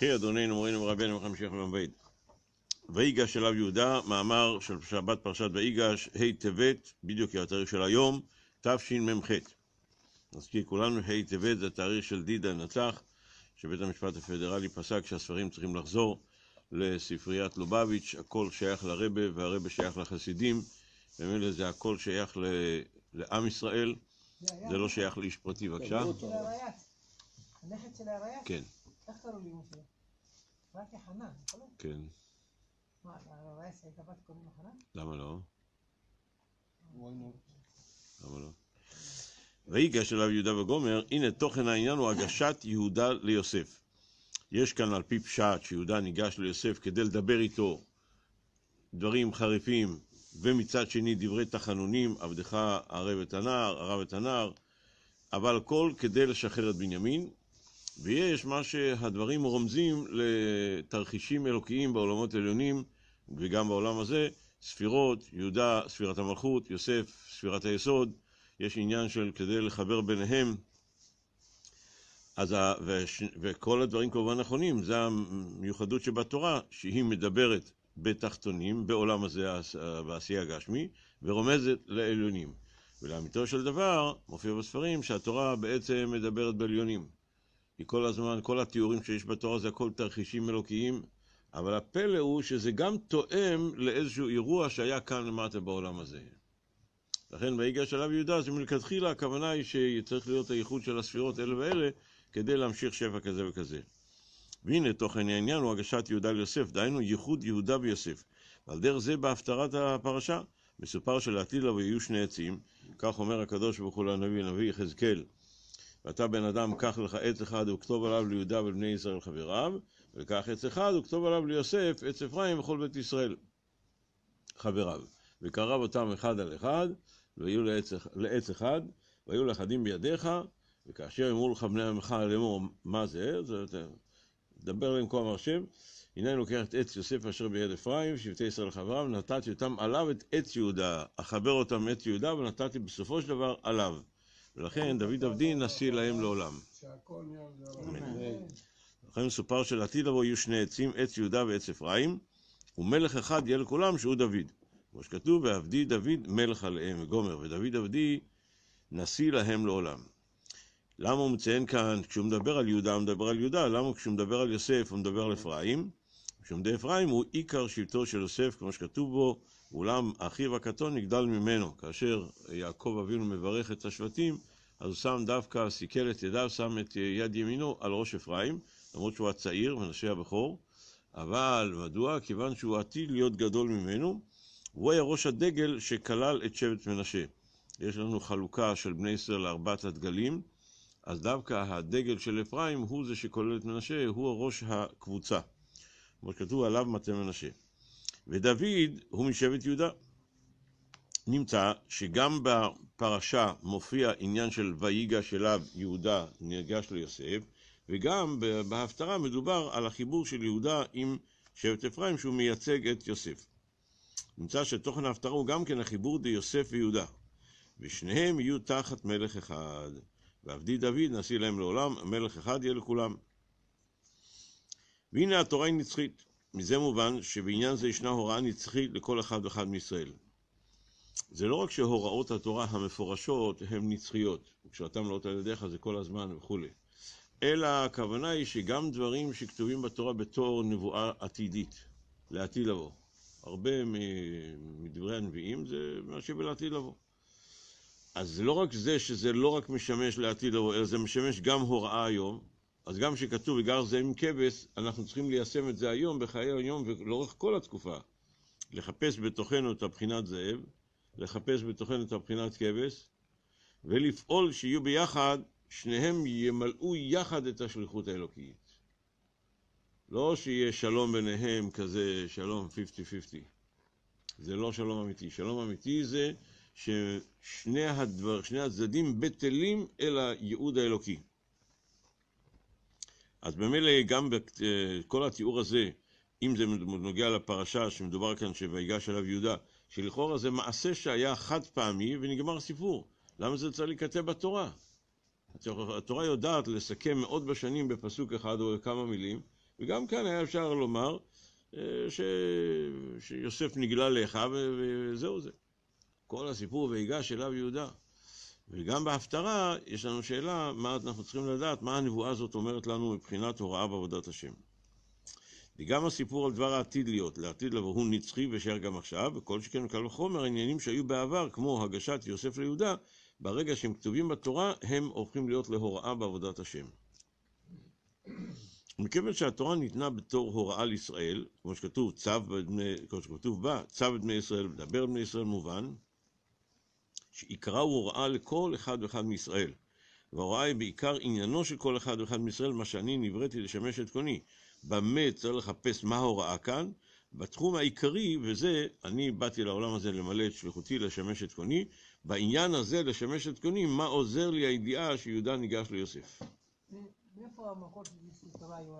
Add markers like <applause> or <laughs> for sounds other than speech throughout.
חי אדוננו מורנו ורבנו וחמישיך ומבית. ויגש אליו יהודה, מאמר של שבת פרשת ויגש, ה' טבת, בדיוק התאריך של היום, תשמ"ח. נזכיר כולנו, ה' טבת זה תאריך של דידה נצח, שבית המשפט הפדרלי פסק שהספרים צריכים לחזור לספריית לובביץ', הכל שייך לרבה והרבה שייך לחסידים, ומילא זה הכל שייך ל... לעם ישראל, זה לא שייך לאיש פרטי, בבקשה. הנכד של הרייס? כן, איך קראו לאמא שלו? רק חנן, נכון? כן. מה, הרייס הייתה בת קוראים לה חנן? למה לא? למה לא? ויגש אליו יהודה וגומר, הנה תוכן העניין הוא הגשת יהודה ליוסף. יש כאן על פי פשט שיהודה ניגש ליוסף כדי לדבר איתו דברים חריפים, ומצד שני דברי תחנונים, עבדך ערב את הנער, ערב את הנער, אבל הכל כדי לשחרר את בנימין, ויש מה שהדברים רומזים לתרחישים אלוקיים בעולמות עליונים, וגם בעולם הזה, ספירות, יהודה, ספירת המלכות, יוסף, ספירת היסוד, יש עניין של כדי לחבר ביניהם, אז ה, וש, וכל הדברים כמובן נכונים, זה המיוחדות שבתורה, שהיא מדברת בתחתונים, בעולם הזה בעשייה הגשמי, ורומזת לעליונים. ולאמיתו של דבר, מופיע בספרים שהתורה בעצם מדברת בעליונים. כי כל הזמן, כל התיאורים שיש בתורה זה הכל תרחישים אלוקיים, אבל הפלא הוא שזה גם תואם לאיזשהו אירוע שהיה כאן למטה בעולם הזה. לכן ויגש אליו יהודה, זה מלכתחילה הכוונה היא שצריך להיות הייחוד של הספירות אלה ואלה, כדי להמשיך שפע כזה וכזה. והנה תוכן העניין הוא הגשת יהודה ליוסף, דהיינו ייחוד יהודה ויוסף. ועל דרך זה בהפטרת הפרשה, מסופר שלעתיד לבוא יהיו שני עצים, כך אומר הקדוש ברוך הוא לנביא, נביא יחזקאל. ואתה בן אדם, קח לך עץ אחד וכתוב עליו ליהודה ולבני ישראל חבריו, וקח עץ אחד וכתוב עליו ליוסף, עץ אפרים וכל בית ישראל חבריו. וקרב אותם אחד על אחד, והיו לעץ, לעץ אחד, והיו לאחדים בידיך, וכאשר אמרו לך בני עמך לאמור מה זה, זה דבר אליהם כה אמר השם, הנה לוקח את עץ יוסף אשר ביד אפרים, שבטי ישראל חבריו, ונתתי אותם עליו את עץ יהודה, אחבר אותם עץ יהודה, ונתתי בסופו של דבר עליו. ולכן דוד עבדי נשיא להם לעולם. לכן מסופר שלעתיד לבוא יהיו שני עצים, עץ יהודה ועץ אפרים, ומלך אחד יהיה לכולם שהוא דוד. כמו שכתוב, ועבדי דוד מלך עליהם וגומר, ודוד עבדי נשיא להם לעולם. למה הוא מציין כאן, כשהוא מדבר על יהודה, הוא מדבר על יהודה, למה כשהוא מדבר על יוסף, הוא מדבר על אפרים? כשהוא מדבר על אפרים הוא עיקר שבטו של יוסף, כמו שכתוב בו, אולם אחיו הקטון נגדל ממנו. כאשר יעקב אבינו מברך את השבטים, אז הוא שם דווקא, סיכל את ידיו, שם את יד ימינו על ראש אפרים, למרות שהוא הצעיר, מנשה הבכור. אבל מדוע? כיוון שהוא עתיד להיות גדול ממנו, הוא היה ראש הדגל שכלל את שבט מנשה. יש לנו חלוקה של בני ישראל לארבעת הדגלים, אז דווקא הדגל של אפרים הוא זה שכולל את מנשה, הוא ראש הקבוצה. כמו שכתוב עליו מטה מנשה. ודוד הוא משבט יהודה. נמצא שגם בפרשה מופיע עניין של ויגש אליו יהודה ניגש ליוסף, וגם בהפטרה מדובר על החיבור של יהודה עם שבט אפרים שהוא מייצג את יוסף. נמצא שתוכן ההפטרה הוא גם כן החיבור דיוסף ויהודה, ושניהם יהיו תחת מלך אחד. ועבדי דוד נשיא להם לעולם, מלך אחד יהיה לכולם. והנה התורה היא נצחית. מזה מובן שבעניין זה ישנה הוראה נצחית לכל אחד ואחד מישראל. זה לא רק שהוראות התורה המפורשות הן נצחיות, כשאתם לא על ידיך זה כל הזמן וכולי, אלא הכוונה היא שגם דברים שכתובים בתורה בתור נבואה עתידית, לעתיד לבוא. הרבה מדברי הנביאים זה מה שבלעתיד לבוא. אז לא רק זה שזה לא רק משמש לעתיד לבוא, אלא זה משמש גם הוראה היום. אז גם כשכתוב וגר זה עם כבש, אנחנו צריכים ליישם את זה היום, בחיי היום ולאורך כל התקופה. לחפש בתוכנו את הבחינת זאב, לחפש בתוכנו את הבחינת כבש, ולפעול שיהיו ביחד, שניהם ימלאו יחד את השליחות האלוקית. לא שיהיה שלום ביניהם כזה שלום 50-50. זה לא שלום אמיתי. שלום אמיתי זה ששני הדבר, הצדדים בטלים אל הייעוד האלוקי. אז במילא גם בכל התיאור הזה, אם זה נוגע לפרשה שמדובר כאן שויגש עליו יהודה, שלכאורה זה מעשה שהיה חד פעמי ונגמר הסיפור. למה זה צריך להיכתב בתורה? התורה יודעת לסכם מאות בשנים בפסוק אחד או בכמה מילים, וגם כאן היה אפשר לומר אה, ש... שיוסף נגלה לאחיו וזהו זה. כל הסיפור ויגש אליו יהודה. וגם בהפטרה יש לנו שאלה, מה אנחנו צריכים לדעת, מה הנבואה הזאת אומרת לנו מבחינת הוראה בעבודת השם. וגם הסיפור על דבר העתיד להיות, לעתיד לבוא הוא נצחי ושייר גם עכשיו, וכל שכן קל וחומר עניינים שהיו בעבר, כמו הגשת יוסף ליהודה, ברגע שהם כתובים בתורה, הם הופכים להיות להוראה בעבודת השם. מכיוון שהתורה ניתנה בתור הוראה לישראל, כמו שכתוב, צו כמו שכתוב בה, צו בני ישראל את בני ישראל מובן, שעיקרה הוא הוראה לכל אחד ואחד מישראל. וההוראה היא בעיקר עניינו של כל אחד ואחד מישראל, מה שאני נבראתי לשמש את קוני. במה צריך לחפש מה ההוראה כאן? בתחום העיקרי, וזה, אני באתי לעולם הזה למלא את שליחותי לשמש את קוני, בעניין הזה לשמש את קוני, מה עוזר לי הידיעה שיהודה ניגש ליוסף. מאיפה המקור של התורה היו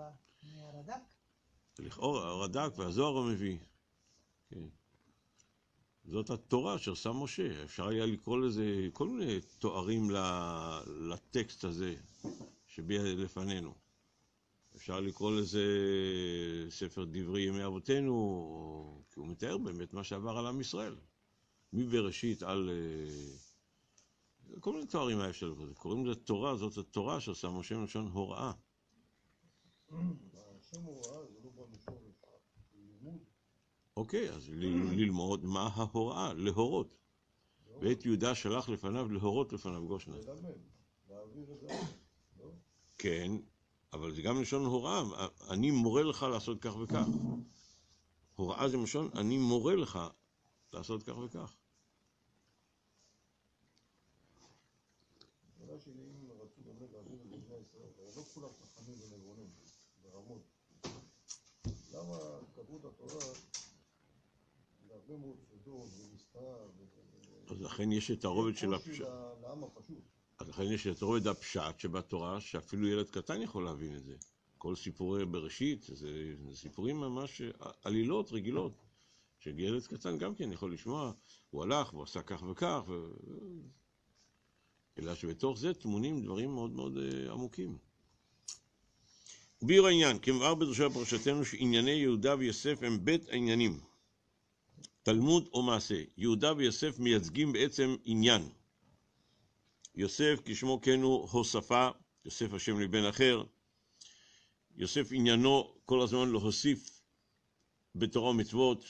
מהרד"ק? לכאורה, הרד"ק והזוהר המביא. כן. זאת התורה אשר שם משה. אפשר היה לקרוא לזה כל מיני תוארים לטקסט הזה שבלפנינו. אפשר לקרוא לזה ספר דברי ימי אבותינו, כי הוא מתאר באמת מה שעבר על עם ישראל. מבראשית על... אה, כל מיני תוארים היה אפשר לקרוא לזה. קוראים לזה תורה, זאת התורה אשר שם משה מלשון הוראה. השם הוראה זה לא במישור לימוד. אוקיי, אז ל- ללמוד מה ההוראה, להורות. ואת יהודה שלח לפניו להורות לפניו גושנה. לא? כן, אבל זה גם לשון הוראה, אני מורה לך לעשות כך וכך. הוראה זה לשון, אני מורה לך לעשות כך וכך. לא. למה כתבו את התורה להרבה מאוד סודות ונסתר אז לכן יש את הרובד של הפשט. אז לכן יש את רובד הפשט שבתורה, שאפילו ילד קטן יכול להבין את זה. כל סיפורי בראשית, זה, זה סיפורים ממש עלילות רגילות, שילד קטן גם כן יכול לשמוע, הוא הלך והוא עשה כך וכך, ו... אלא שבתוך זה טמונים דברים מאוד מאוד אה, עמוקים. וביור העניין, כמבאר בדרשה פרשתנו שענייני יהודה ויוסף הם בית העניינים, תלמוד או מעשה. יהודה ויוסף מייצגים בעצם עניין. יוסף כשמו כן הוא הוספה, יוסף השם לבן אחר. יוסף עניינו כל הזמן להוסיף בתורה ומצוות.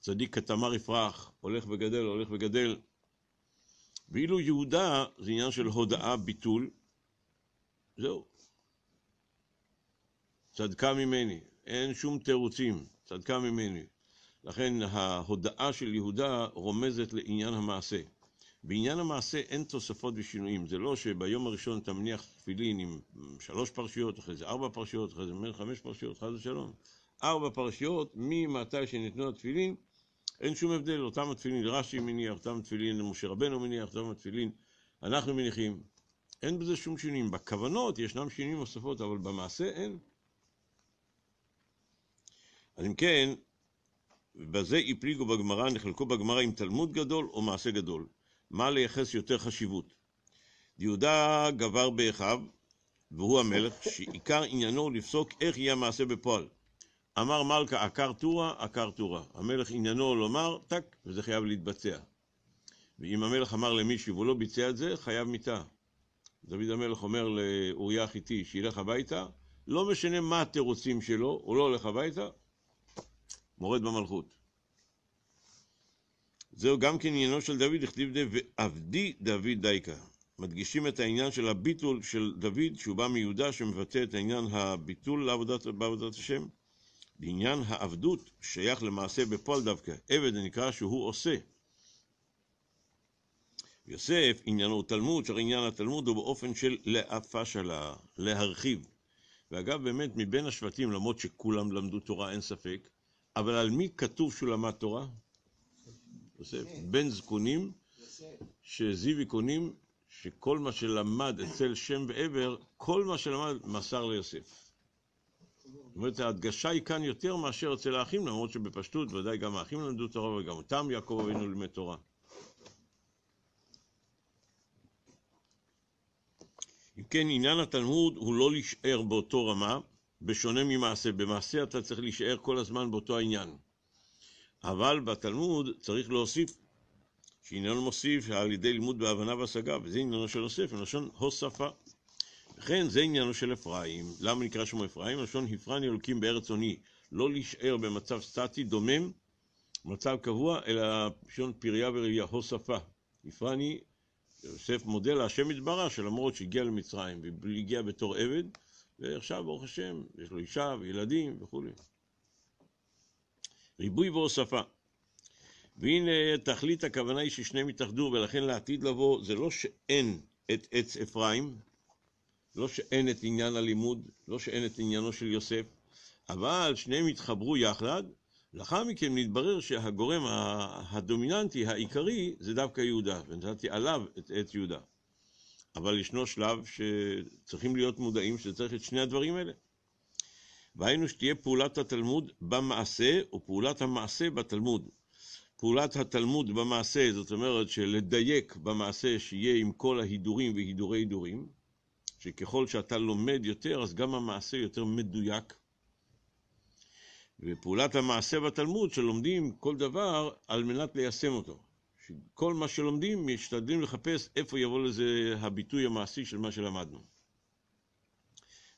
צדיק כתמר יפרח, הולך וגדל, הולך וגדל. ואילו יהודה זה עניין של הודאה, ביטול. זהו. צדקה ממני, אין שום תירוצים, צדקה ממני. לכן ההודאה של יהודה רומזת לעניין המעשה. בעניין המעשה אין תוספות ושינויים. זה לא שביום הראשון אתה מניח תפילין עם שלוש פרשיות, אחרי זה ארבע פרשיות, אחרי זה חמש פרשיות, חס ושלום. ארבע פרשיות, ממתי שניתנו התפילין, אין שום הבדל. אותם התפילין רש"י מניח, אותם התפילין משה רבנו מניח, אותם התפילין אנחנו מניחים. אין בזה שום שינויים. בכוונות ישנם שינויים נוספות, אבל במעשה אין. אז אם כן, בזה הפליגו בגמרא, נחלקו בגמרא עם תלמוד גדול או מעשה גדול. מה לייחס יותר חשיבות? יהודה גבר באחיו, והוא המלך, שעיקר עניינו לפסוק איך יהיה המעשה בפועל. אמר מלכה עקר טורה, עקר טורה. המלך עניינו לומר, טק, וזה חייב להתבצע. ואם המלך אמר למישהו והוא לא ביצע את זה, חייב מיתה. דוד המלך אומר לאוריה החיתי שילך הביתה, לא משנה מה התירוצים שלו, הוא לא הולך הביתה, מורד במלכות. זהו גם כן עניינו של דוד, הכתיב די ועבדי דוד דייקה. מדגישים את העניין של הביטול של דוד, שהוא בא מיהודה, שמבטא את העניין הביטול לעבודת, בעבודת השם. בעניין העבדות שייך למעשה בפועל דווקא. עבד נקרא שהוא עושה. יוסף, עניינו תלמוד, שהרי עניין התלמוד הוא באופן של להפשלה, להרחיב. ואגב, באמת, מבין השבטים, למרות שכולם למדו תורה, אין ספק, אבל על מי כתוב שהוא למד תורה? יוסף. בן זקונים, שזיו יקונים, שכל מה שלמד אצל שם ועבר, כל מה שלמד מסר ליוסף. זאת אומרת, ההדגשה היא כאן יותר מאשר אצל האחים, למרות שבפשטות ודאי גם האחים למדו תורה וגם אותם יעקב אבינו לימד תורה. אם כן, עניין התלמוד הוא לא להישאר באותו רמה, בשונה ממעשה. במעשה אתה צריך להישאר כל הזמן באותו העניין. אבל בתלמוד צריך להוסיף, שעניינו מוסיף על ידי לימוד בהבנה והשגה, וזה עניינו של יוסף, מלשון הוספה. וכן זה עניינו של אפרים. למה נקרא שמו אפרים? מלשון הפרני אלוקים בארץ עוני. לא להישאר במצב סטטי דומם, מצב קבוע, אלא לשון פריה וראייה, הוספה. הפרני, יוסף מודה להשם יתברך, שלמרות שהגיע למצרים והגיע בתור עבד, ועכשיו ברוך השם, יש לו אישה וילדים וכולי. ריבוי והוספה. והנה תכלית הכוונה היא ששניהם יתאחדו, ולכן לעתיד לבוא זה לא שאין את עץ אפרים, לא שאין את עניין הלימוד, לא שאין את עניינו של יוסף, אבל שניהם יתחברו יחד, לאחר מכן מתברר שהגורם הדומיננטי, העיקרי, זה דווקא יהודה, ונתתי עליו את עץ יהודה. אבל ישנו שלב שצריכים להיות מודעים שצריך את שני הדברים האלה. והיינו שתהיה פעולת התלמוד במעשה, או פעולת המעשה בתלמוד. פעולת התלמוד במעשה, זאת אומרת שלדייק במעשה שיהיה עם כל ההידורים והידורי הידורים, שככל שאתה לומד יותר, אז גם המעשה יותר מדויק. ופעולת המעשה בתלמוד, שלומדים כל דבר על מנת ליישם אותו. שכל מה שלומדים, משתדלים לחפש איפה יבוא לזה הביטוי המעשי של מה שלמדנו.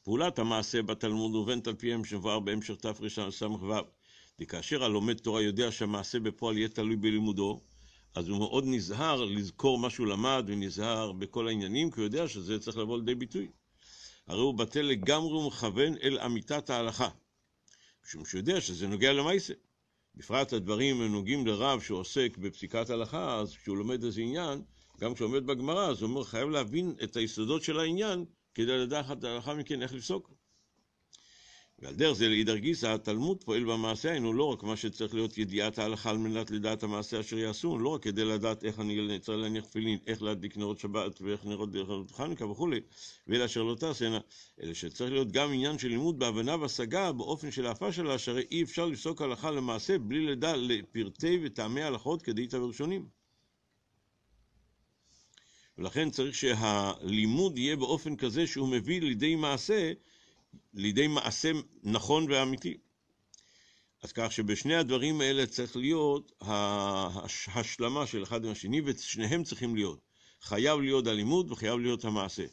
פעולת המעשה בתלמוד מובנת על פיהם שמבואר בהמשך תרס"ו. וכאשר הלומד תורה יודע שהמעשה בפועל יהיה תלוי בלימודו, אז הוא מאוד נזהר לזכור מה שהוא למד ונזהר בכל העניינים, כי הוא יודע שזה צריך לבוא לידי ביטוי. הרי הוא בטל לגמרי ומכוון אל אמיתת ההלכה, משום שהוא יודע שזה נוגע למעשה. בפרט הדברים הנוגעים לרב שעוסק בפסיקת הלכה, אז כשהוא לומד איזה עניין, גם כשהוא עומד בגמרא, אז הוא אומר, חייב להבין את היסודות של העניין, כדי לדעת לאחר מכן איך לפסוק. ועל דרך זה לאידר גיסא, התלמוד פועל במעשה, היינו לא רק מה שצריך להיות ידיעת ההלכה על מנת לדעת המעשה אשר יעשו, לא רק כדי לדעת איך אני צריך להניח תפילין, איך להדליק נרות שבת ואיך נרות דרך חנוכה וכולי, ואלה אשר לא תעשינה, אלא שצריך להיות גם עניין של לימוד בהבנה והשגה באופן של האפה שלה, שהרי אי אפשר לפסוק הלכה למעשה בלי לדע לפרטי וטעמי הלכות כדאיתא וראשונים. ולכן צריך שהלימוד יהיה באופן כזה שהוא מביא לידי מעשה לידי מעשה נכון ואמיתי. אז כך שבשני הדברים האלה צריך להיות ההשלמה של אחד עם השני, ושניהם צריכים להיות. חייב להיות הלימוד וחייב להיות המעשה.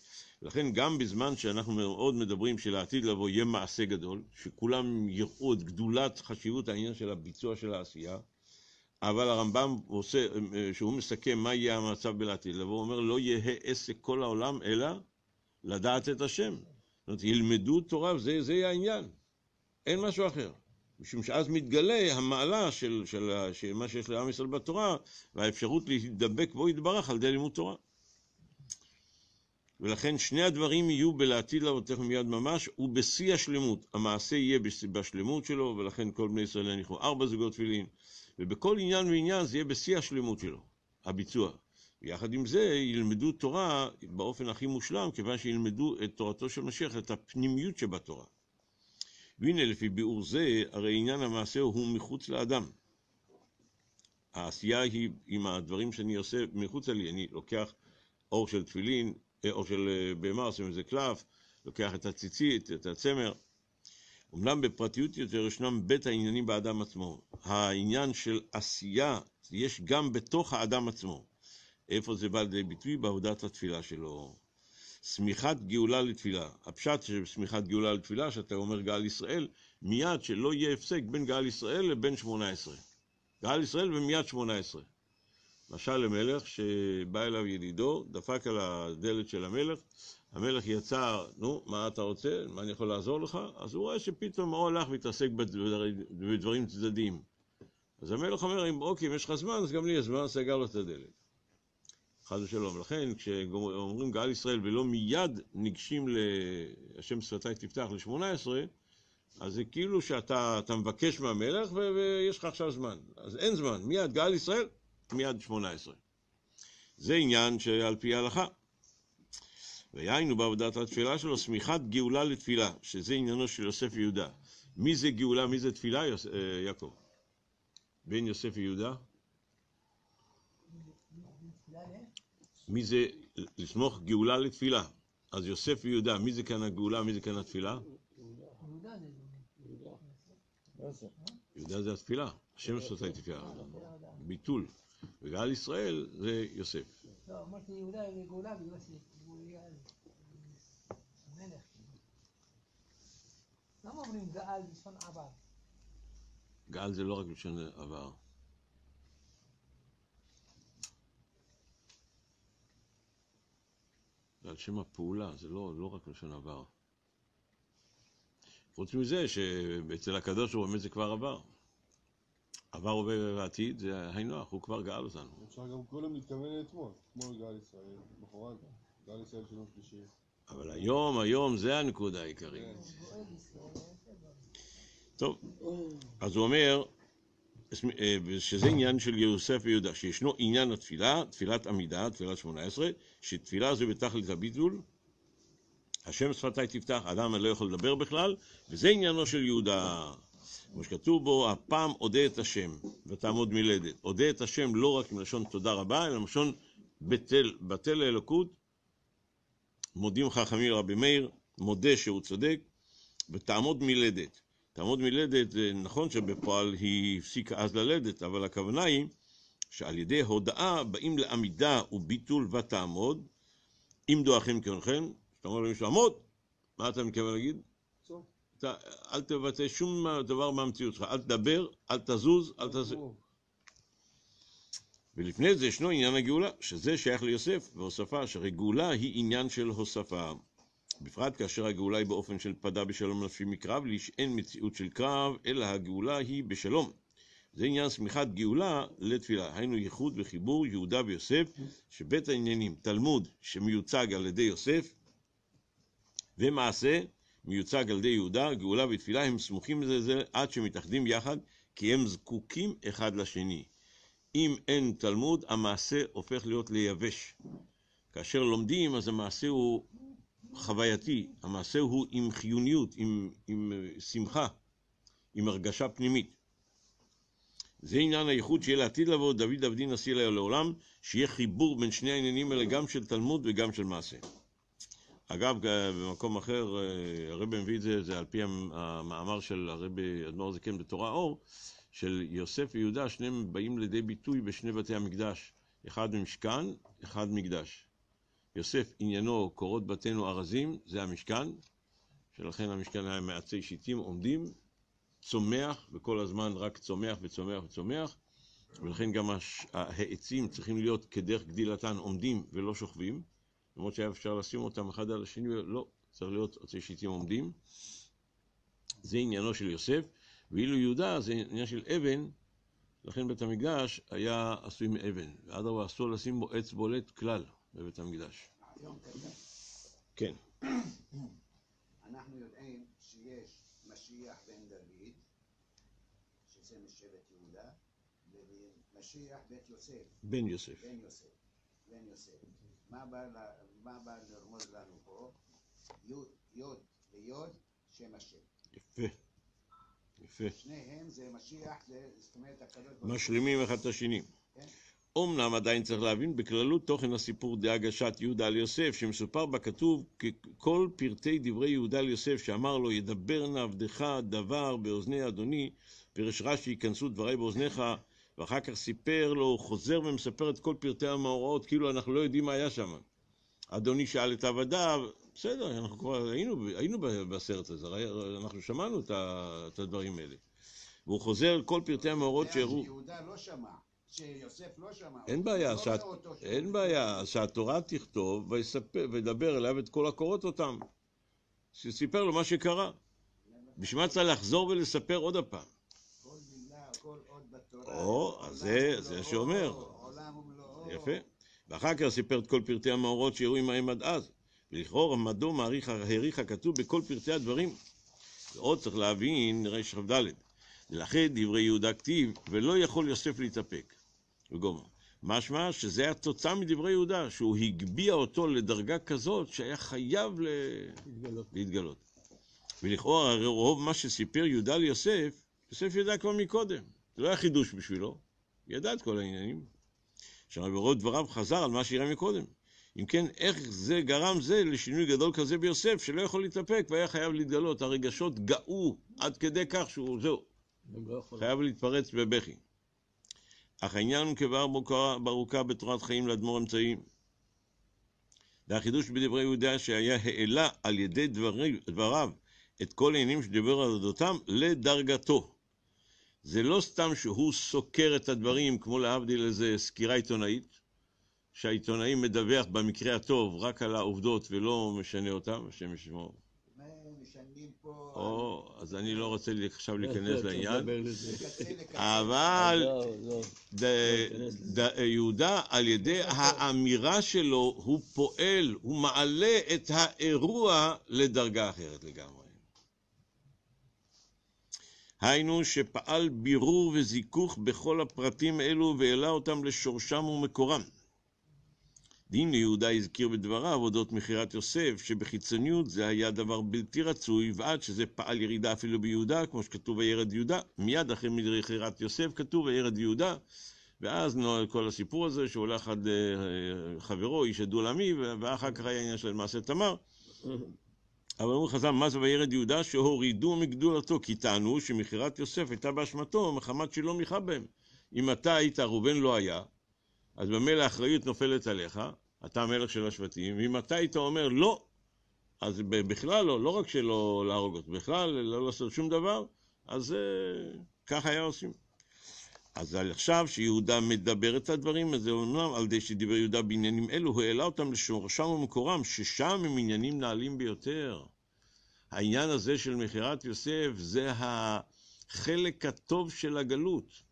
לכן גם בזמן שאנחנו מאוד מדברים שלעתיד לבוא יהיה מעשה גדול, שכולם יראו את גדולת חשיבות העניין של הביצוע של העשייה, אבל הרמב"ם עושה, שהוא מסכם מה יהיה המצב בלעתיד לבוא, הוא אומר לא יהא עסק כל העולם אלא לדעת את השם. זאת אומרת, ילמדו תורה, וזה זה העניין. אין משהו אחר. משום שאז מתגלה המעלה של, של, של מה שיש לעם ישראל בתורה, והאפשרות להידבק בו יתברך על ידי לימוד תורה. ולכן שני הדברים יהיו בלעתיד לבוא מיד ממש, ובשיא השלמות. המעשה יהיה בשלמות שלו, ולכן כל בני ישראל יניחו ארבע זוגות תפילין, ובכל עניין ועניין זה יהיה בשיא השלמות שלו, הביצוע. ויחד עם זה ילמדו תורה באופן הכי מושלם, כיוון שילמדו את תורתו של משיח, את הפנימיות שבתורה. והנה לפי ביאור זה, הרי עניין המעשה הוא מחוץ לאדם. העשייה היא עם הדברים שאני עושה מחוץ לי, אני לוקח אור של תפילין, אה, אור של אה, בהמה, עושים איזה קלף, לוקח את הציצית, את הצמר. אמנם בפרטיות יותר ישנם בית העניינים באדם עצמו. העניין של עשייה יש גם בתוך האדם עצמו. איפה זה בא לידי ביטוי? בעבודת התפילה שלו. שמיכת גאולה לתפילה. הפשט של שמיכת גאולה לתפילה, שאתה אומר גאל ישראל, מיד שלא יהיה הפסק בין גאל ישראל לבין שמונה עשרה. גאל ישראל ומיד שמונה עשרה. משל למלך שבא אליו ידידו, דפק על הדלת של המלך, המלך יצא, נו, מה אתה רוצה? מה אני יכול לעזור לך? אז הוא רואה שפתאום הוא הלך והתעסק בדברים צדדיים. אז המלך אומר, אוקיי, אם יש לך זמן, אז גם לי יש זמן, סגר לו את הדלת. חס ושלום. לכן כשאומרים גאל ישראל ולא מיד ניגשים להשם שפתיי תפתח ל-18, אז זה כאילו שאתה מבקש מהמלך ו- ויש לך עכשיו זמן. אז אין זמן, מיד גאל ישראל, מיד 18. זה עניין שעל פי ההלכה. ויהיינו בעבודת התפילה שלו שמיכת גאולה לתפילה, שזה עניינו של יוסף ויהודה. מי זה גאולה, מי זה תפילה, יוס... אה, יעקב? בין יוסף ויהודה? מי זה לסמוך גאולה לתפילה? אז יוסף ויהודה, מי זה כאן הגאולה, מי זה כאן התפילה? יהודה. זה? התפילה, השם עושה תפילה. לא יודע. ביטול. וגאל ישראל זה יוסף. לא, אמרתי יהודה זה גאולה בגלל שהוא יהיה המלך. למה אומרים גאל בלשון עבר? גאל זה לא רק לשון עבר. זה על שם הפעולה, זה לא, לא רק לשון עבר. חוץ מזה שאצל הקדוש הוא באמת זה כבר עבר. עבר, הווה ועתיד זה היינו הך, הוא כבר גאל אותנו. אפשר גם קודם להתכוון לאתמול, אתמול גל ישראל, מחרת, גל ישראל של יום שלישי. אבל היום, היום זה הנקודה העיקרית. בסדר. טוב, אז הוא אומר שזה עניין של יוסף ויהודה, שישנו עניין התפילה, תפילת עמידה, תפילת שמונה עשרה, שתפילה זו בתכלית הביטול, השם שפתיי תפתח, אדם לא יכול לדבר בכלל, וזה עניינו של יהודה. כמו שכתוב בו, הפעם אודה את השם ותעמוד מלדת. אודה את השם לא רק עם לשון תודה רבה, אלא לשון בטל, בטל לאלוקות, מודים חכמים רבי מאיר, מודה שהוא צודק, ותעמוד מלדת. תעמוד מלדת, זה נכון שבפועל היא הפסיקה אז ללדת, אבל הכוונה היא שעל ידי הודאה באים לעמידה וביטול ותעמוד, אם דואכם כהונכם, אתה אומר למישהו עמוד, מה אתה מתכוון להגיד? אתה, אל תבטא שום דבר מהמציאות שלך, אל תדבר, אל תזוז, אל תעשה. ולפני זה ישנו עניין הגאולה, שזה שייך ליוסף, והוספה, שהרי גאולה היא עניין של הוספה. בפרט כאשר הגאולה היא באופן של פדה בשלום נפשי מקרב, לאיש אין מציאות של קרב, אלא הגאולה היא בשלום. זה עניין שמיכת גאולה לתפילה, היינו ייחוד וחיבור יהודה ויוסף, שבית העניינים, תלמוד שמיוצג על ידי יוסף, ומעשה מיוצג על ידי יהודה, גאולה ותפילה, הם סמוכים זה זה עד שמתאחדים יחד, כי הם זקוקים אחד לשני. אם אין תלמוד, המעשה הופך להיות ליבש. כאשר לומדים, אז המעשה הוא חווייתי, המעשה הוא עם חיוניות, עם, עם אה, שמחה, עם הרגשה פנימית. זה עניין הייחוד שיהיה לעתיד לבוא, דוד עבדי נשיא לעולם, שיהיה חיבור בין שני העניינים האלה, גם של תלמוד וגם של מעשה. אגב, אה, במקום אחר, אה, הרבי מביא את זה, זה על פי המאמר של הרבי אדמו"ר הזקן בתורה אור, של יוסף ויהודה, שניהם באים לידי ביטוי בשני בתי המקדש, אחד משכן, אחד מקדש. יוסף עניינו קורות בתינו ארזים, זה המשכן, שלכן המשכן היה מעצי שיטים עומדים, צומח, וכל הזמן רק צומח וצומח וצומח, ולכן גם הש... העצים צריכים להיות כדרך גדילתן עומדים ולא שוכבים, למרות שהיה אפשר לשים אותם אחד על השני, לא, צריך להיות עצי שיטים עומדים. זה עניינו של יוסף, ואילו יהודה זה עניין של אבן, לכן בית המקדש היה עשוי מאבן, ואדרבה אסור לשים בו עץ בולט כלל בבית המקדש. כן, אנחנו יודעים שיש משיח בן דוד, שזה משבט יהודה, ומשיח בית יוסף, בן יוסף. בן יוסף, בן יוסף. מה בא, לרמוז לנו פה? יוד, יוד ויוד, שם השם. יפה, יפה. שניהם זה משיח, זאת אומרת הקדוש ברוך הוא. משלימים אחד את השני. כן. אמנם עדיין צריך להבין בכללות תוכן הסיפור דהגשת יהודה על יוסף, שמסופר בה כתוב כי כל פרטי דברי יהודה על יוסף שאמר לו ידבר נא עבדך דבר באוזני אדוני, פירש רש"י ייכנסו דבריי באוזניך, ואחר כך סיפר לו, חוזר ומספר את כל פרטי המאורעות, כאילו אנחנו לא יודעים מה היה שם. אדוני שאל את עבדיו, בסדר, אנחנו כבר היינו, היינו בסרט הזה, אנחנו שמענו את הדברים האלה. והוא חוזר כל פרטי המאורעות שהראו. שיהודה לא שמע, שיוסף לא שמע. אין בעיה, לא שאת, אין בעיה, שהתורה תכתוב ויספר, וידבר אליו את כל הקורות אותם. שסיפר לו מה שקרה. בשביל מה צריך לחזור ולספר עוד הפעם? כל מילה, כל אות בתורה. או, זה- זה שאומר. עולם ומלואו. יפה. ואחר כך סיפר את כל פרטי המאורות שהראו עמהם עד אז. ולכאורה מדוע מעריך, העריך הכתוב בכל פרטי הדברים. ועוד צריך להבין, נראה שכ"ד. ולכן דברי יהודה כתיב, ולא יכול יוסף להתאפק. וגומר. משמע שזה תוצאה מדברי יהודה, שהוא הגביה אותו לדרגה כזאת שהיה חייב ל... התגלות. להתגלות. ולכאורה, הרי רוב מה שסיפר יהודה ליוסף, יוסף ידע כבר מקודם. זה לא היה חידוש בשבילו, ידע את כל העניינים. עכשיו, ברוב דבריו חזר על מה שיראה מקודם. אם כן, איך זה גרם זה לשינוי גדול כזה ביוסף, שלא יכול להתאפק והיה חייב להתגלות. הרגשות גאו עד כדי כך שהוא, זהו, לא. חייב להתפרץ בבכי. אך העניין הוא כבר בארוכה בתורת חיים לאדמו"ר אמצעים. והחידוש בדברי יהודה שהיה העלה על ידי דברי, דבריו את כל העניינים שדיבר על אודותם לדרגתו. זה לא סתם שהוא סוקר את הדברים, כמו להבדיל איזה סקירה עיתונאית, שהעיתונאי מדווח במקרה הטוב רק על העובדות ולא משנה אותם, השם ישמור. או, אז אני לא רוצה לי- עכשיו להיכנס אתה לעניין. אבל לא, לא. יהודה, על ידי האמירה שלו, הוא פועל, הוא מעלה את האירוע לדרגה אחרת לגמרי. היינו שפעל בירור וזיכוך בכל הפרטים אלו והעלה אותם לשורשם ומקורם. דין ליהודה הזכיר בדבריו אודות מכירת יוסף, שבחיצוניות זה היה דבר בלתי רצוי, ועד שזה פעל ירידה אפילו ביהודה, כמו שכתוב וירד יהודה, מיד אחרי מכירת יוסף כתוב וירד יהודה, ואז נו, כל הסיפור הזה שהולך עד אה, חברו, איש עדו לעמי, ואחר כך היה עניין של מעשה תמר. אבל אומרים חז"ל, מה זה וירד יהודה? שהורידו מגדולתו, כי טענו שמכירת יוסף הייתה באשמתו, מחמת שלא מיכה בהם. אם אתה היית, ראובן לא היה, אז ממילא האחריות נופלת עליך, אתה המלך של השבטים, ואם אתה אומר לא, אז בכלל לא, לא רק שלא להרוג אותו, בכלל לא לעשות שום דבר, אז uh, ככה היה עושים. אז עכשיו שיהודה מדבר את הדברים, אז אומנם על ידי שדיבר יהודה בעניינים אלו, הוא העלה אותם לשורשם ומקורם, ששם הם עניינים נעלים ביותר. העניין הזה של מכירת יוסף זה החלק הטוב של הגלות.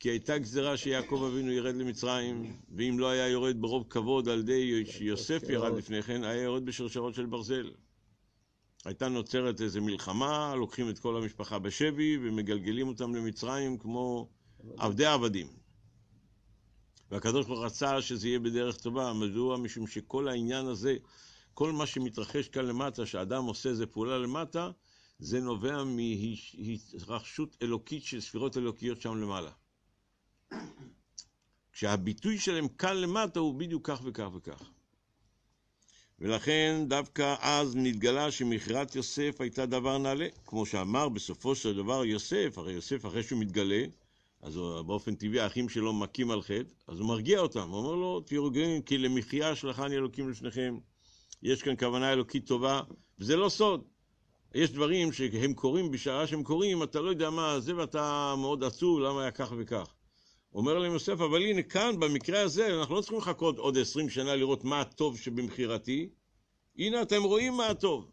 כי הייתה גזירה שיעקב אבינו ירד למצרים, ואם לא היה יורד ברוב כבוד על ידי שיוסף ירד לפני כן, היה יורד בשרשרות של ברזל. הייתה נוצרת איזו מלחמה, לוקחים את כל המשפחה בשבי ומגלגלים אותם למצרים כמו עבדי עבדים. והקדוש ברוך הוא רצה שזה יהיה בדרך טובה, מדוע? משום שכל העניין הזה, כל מה שמתרחש כאן למטה, שאדם עושה איזה פעולה למטה, זה נובע מהתרחשות אלוקית של ספירות אלוקיות שם למעלה. <clears throat> כשהביטוי שלהם כאן למטה הוא בדיוק כך וכך וכך. ולכן דווקא אז נתגלה שמכירת יוסף הייתה דבר נעלה. כמו שאמר בסופו של דבר יוסף, הרי יוסף אחרי שהוא מתגלה, אז באופן טבעי האחים שלו מכים על חטא, אז הוא מרגיע אותם, הוא אומר לו, תהיו רגועים, כי למחיה שלחני אלוקים לפניכם. יש כאן כוונה אלוקית טובה, וזה לא סוד. יש דברים שהם קורים בשעה שהם קורים, אתה לא יודע מה זה, ואתה מאוד עצוב, למה היה כך וכך. אומר להם יוסף, אבל הנה כאן, במקרה הזה, אנחנו לא צריכים לחכות עוד עשרים שנה לראות מה הטוב שבמכירתי. הנה אתם רואים מה הטוב.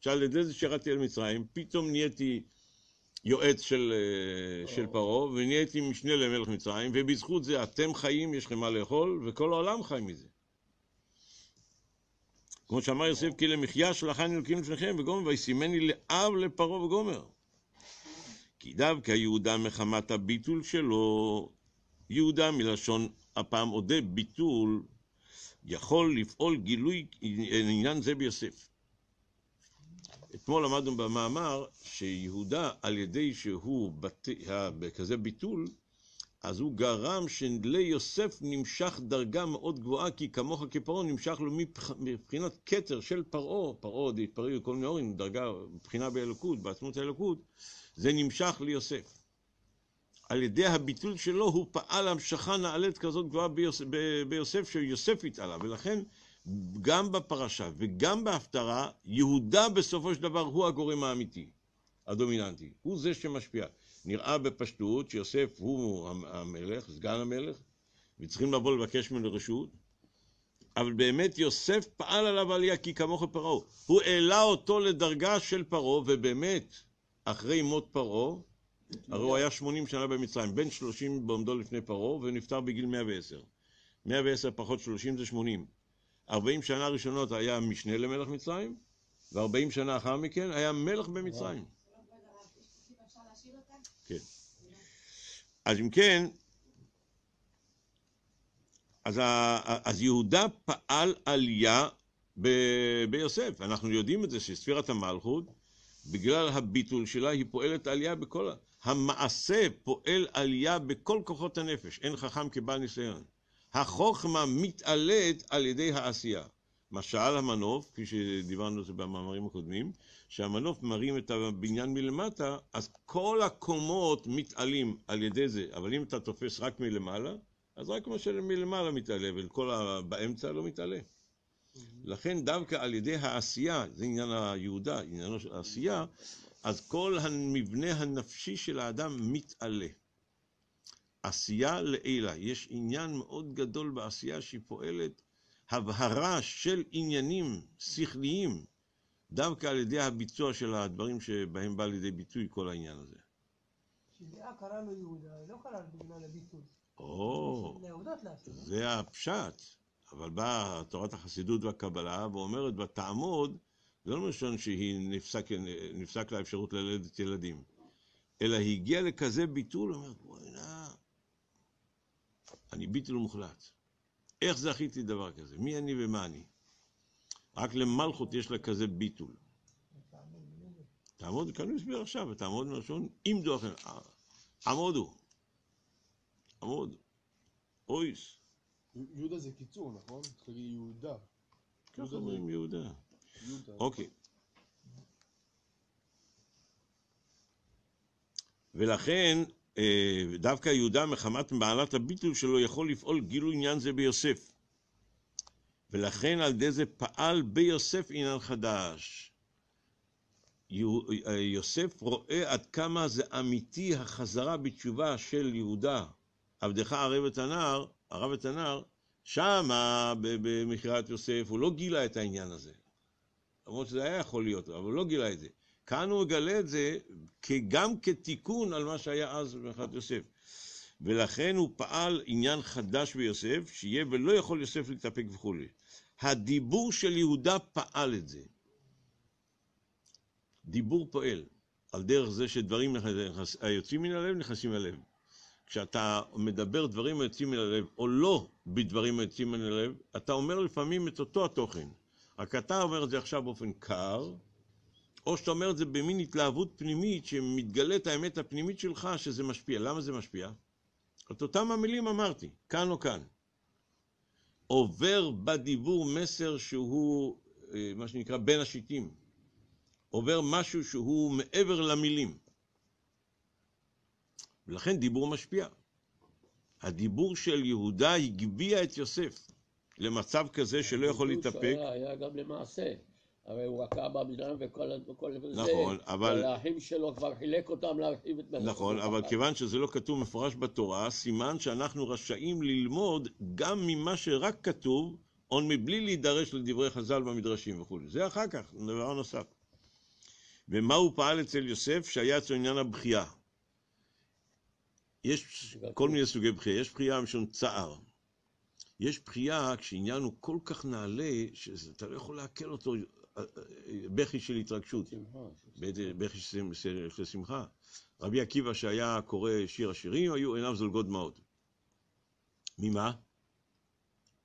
שעל ידי זה שירדתי אל מצרים, פתאום נהייתי יועץ של, אה, של פרעה, ונהייתי משנה למלך מצרים, ובזכות זה אתם חיים, יש לכם מה לאכול, וכל העולם חי מזה. כמו שאמר יוסף, כי למחיה שלחני אלוקים לפניכם, וגומר, וישימני לאב לפרעה וגומר. כי דווקא יהודה מחמת הביטול שלו, יהודה מלשון הפעם אודה ביטול, יכול לפעול גילוי עניין זה ביוסף. אתמול למדנו במאמר שיהודה, על ידי שהוא בת... בכזה ביטול, אז הוא גרם שליוסף נמשך דרגה מאוד גבוהה, כי כמוך כפרעה נמשך לו מבח... מבחינת כתר של פרעה, פרעה דהתפרעו כל מיני אורים, דרגה, מבחינה באלוקות, בעצמות האלוקות, זה נמשך ליוסף. על ידי הביטול שלו הוא פעל המשכה נעלית כזאת גבוהה ביוסף, ביוסף שיוסף התעלה, ולכן גם בפרשה וגם בהפטרה, יהודה בסופו של דבר הוא הגורם האמיתי, הדומיננטי, הוא זה שמשפיע. נראה בפשטות שיוסף הוא המלך, סגן המלך, וצריכים לבוא לבקש ממנו רשות, אבל באמת יוסף פעל עליו עלייה כי כמוך פרעה. הוא העלה אותו לדרגה של פרעה, ובאמת, אחרי מות פרעה, הרי הוא היה 80 שנה במצרים, בן 30 בעומדו לפני פרעה, ונפטר בגיל 110. 110 פחות 30 זה 80. 40 שנה ראשונות היה משנה למלך מצרים, ו-40 שנה לאחר מכן היה מלך במצרים. כן. אז אם כן, אז, ה- אז יהודה פעל עלייה ב- ביוסף. אנחנו יודעים את זה שספירת המלכות, בגלל הביטול שלה, היא פועלת עלייה בכל... ה- המעשה פועל עלייה בכל כוחות הנפש, אין חכם כבעל ניסיון. החוכמה מתעלית על ידי העשייה. משל המנוף, כפי שדיברנו על זה במאמרים הקודמים, שהמנוף מרים את הבניין מלמטה, אז כל הקומות מתעלים על ידי זה, אבל אם אתה תופס רק מלמעלה, אז רק מה שמלמעלה מתעלה, וכל ה... באמצע לא מתעלה. לכן דווקא על ידי העשייה, זה עניין היהודה, עניינו של העשייה, אז כל המבנה הנפשי של האדם מתעלה. עשייה לעילה, יש עניין מאוד גדול בעשייה שהיא פועלת הבהרה של עניינים שכליים, דווקא על ידי הביצוע של הדברים שבהם בא לידי ביטוי כל העניין הזה. שלאה קרא לו יהודה, לא קרא בגלל הביטול. או, להשם. זה הפשט, אבל באה תורת החסידות והקבלה ואומרת בתעמוד, זה לא משון שהיא נפסק, נפסק לה אפשרות ללדת ילדים, אלא היא הגיעה לכזה ביטול, אומרת, בואי נא, אני ביטול מוחלט. איך זכיתי דבר כזה? מי אני ומה אני? רק למלכות יש לה כזה ביטול. תעמוד, כאן הוא הסביר עכשיו, ותעמוד מלשון עמדו לכם. עמודו. עמוד. אויס. יהודה זה קיצור, נכון? יהודה. ככה אומרים יהודה. אוקיי. ולכן, אה, דווקא יהודה מחמת מעלת הביטול שלו יכול לפעול גילוי עניין זה ביוסף. ולכן על ידי זה פעל ביוסף עניין חדש. אה, יוסף רואה עד כמה זה אמיתי החזרה בתשובה של יהודה, עבדך ערב את הנער, ערב את הנער, שמה במכירת יוסף הוא לא גילה את העניין הזה. למרות שזה היה יכול להיות, אבל הוא לא גילה את זה. כאן הוא מגלה את זה גם כתיקון על מה שהיה אז במכירת יוסף. ולכן הוא פעל עניין חדש ביוסף, שיהיה ולא יכול יוסף להתאפק וכולי. הדיבור של יהודה פעל את זה. דיבור פועל, על דרך זה שדברים נכנס- היוצאים מן הלב נכנסים ללב. כשאתה מדבר דברים היוצאים מן הלב, או לא בדברים היוצאים מן הלב, אתה אומר לפעמים את אותו התוכן. אתה אומר את זה עכשיו באופן קר, או שאתה אומר את זה במין התלהבות פנימית, שמתגלית האמת הפנימית שלך, שזה משפיע. למה זה משפיע? את אותם המילים אמרתי, כאן או כאן. עובר בדיבור מסר שהוא, אה, מה שנקרא, בין השיטים. עובר משהו שהוא מעבר למילים. ולכן דיבור משפיע. הדיבור של יהודה הגביה את יוסף למצב כזה שלא יכול להתאפק. שהיה היה גם למעשה. הרי הוא רקע במדרם וכל וכל זה. נכון, אבל- ולאחים שלו כבר חילק אותם להרחיב את מסכת נכון, אבל אחת. כיוון שזה לא כתוב מפורש בתורה, סימן שאנחנו רשאים ללמוד גם ממה שרק כתוב, עוד מבלי להידרש לדברי חז"ל במדרשים וכולי. זה אחר כך, דבר נוסף. ומה הוא פעל אצל יוסף שהיה אצלו עניין הבכייה? יש כל מיני סוגי בכייה, יש בכייה משום צער. יש בכייה כשעניין הוא כל כך נעלה, שאתה לא יכול לעכל אותו, אה, אה, בכי של התרגשות. בכי של שמחה. רבי עקיבא שהיה קורא שיר השירים, היו עיניו זולגות דמעות. ממה?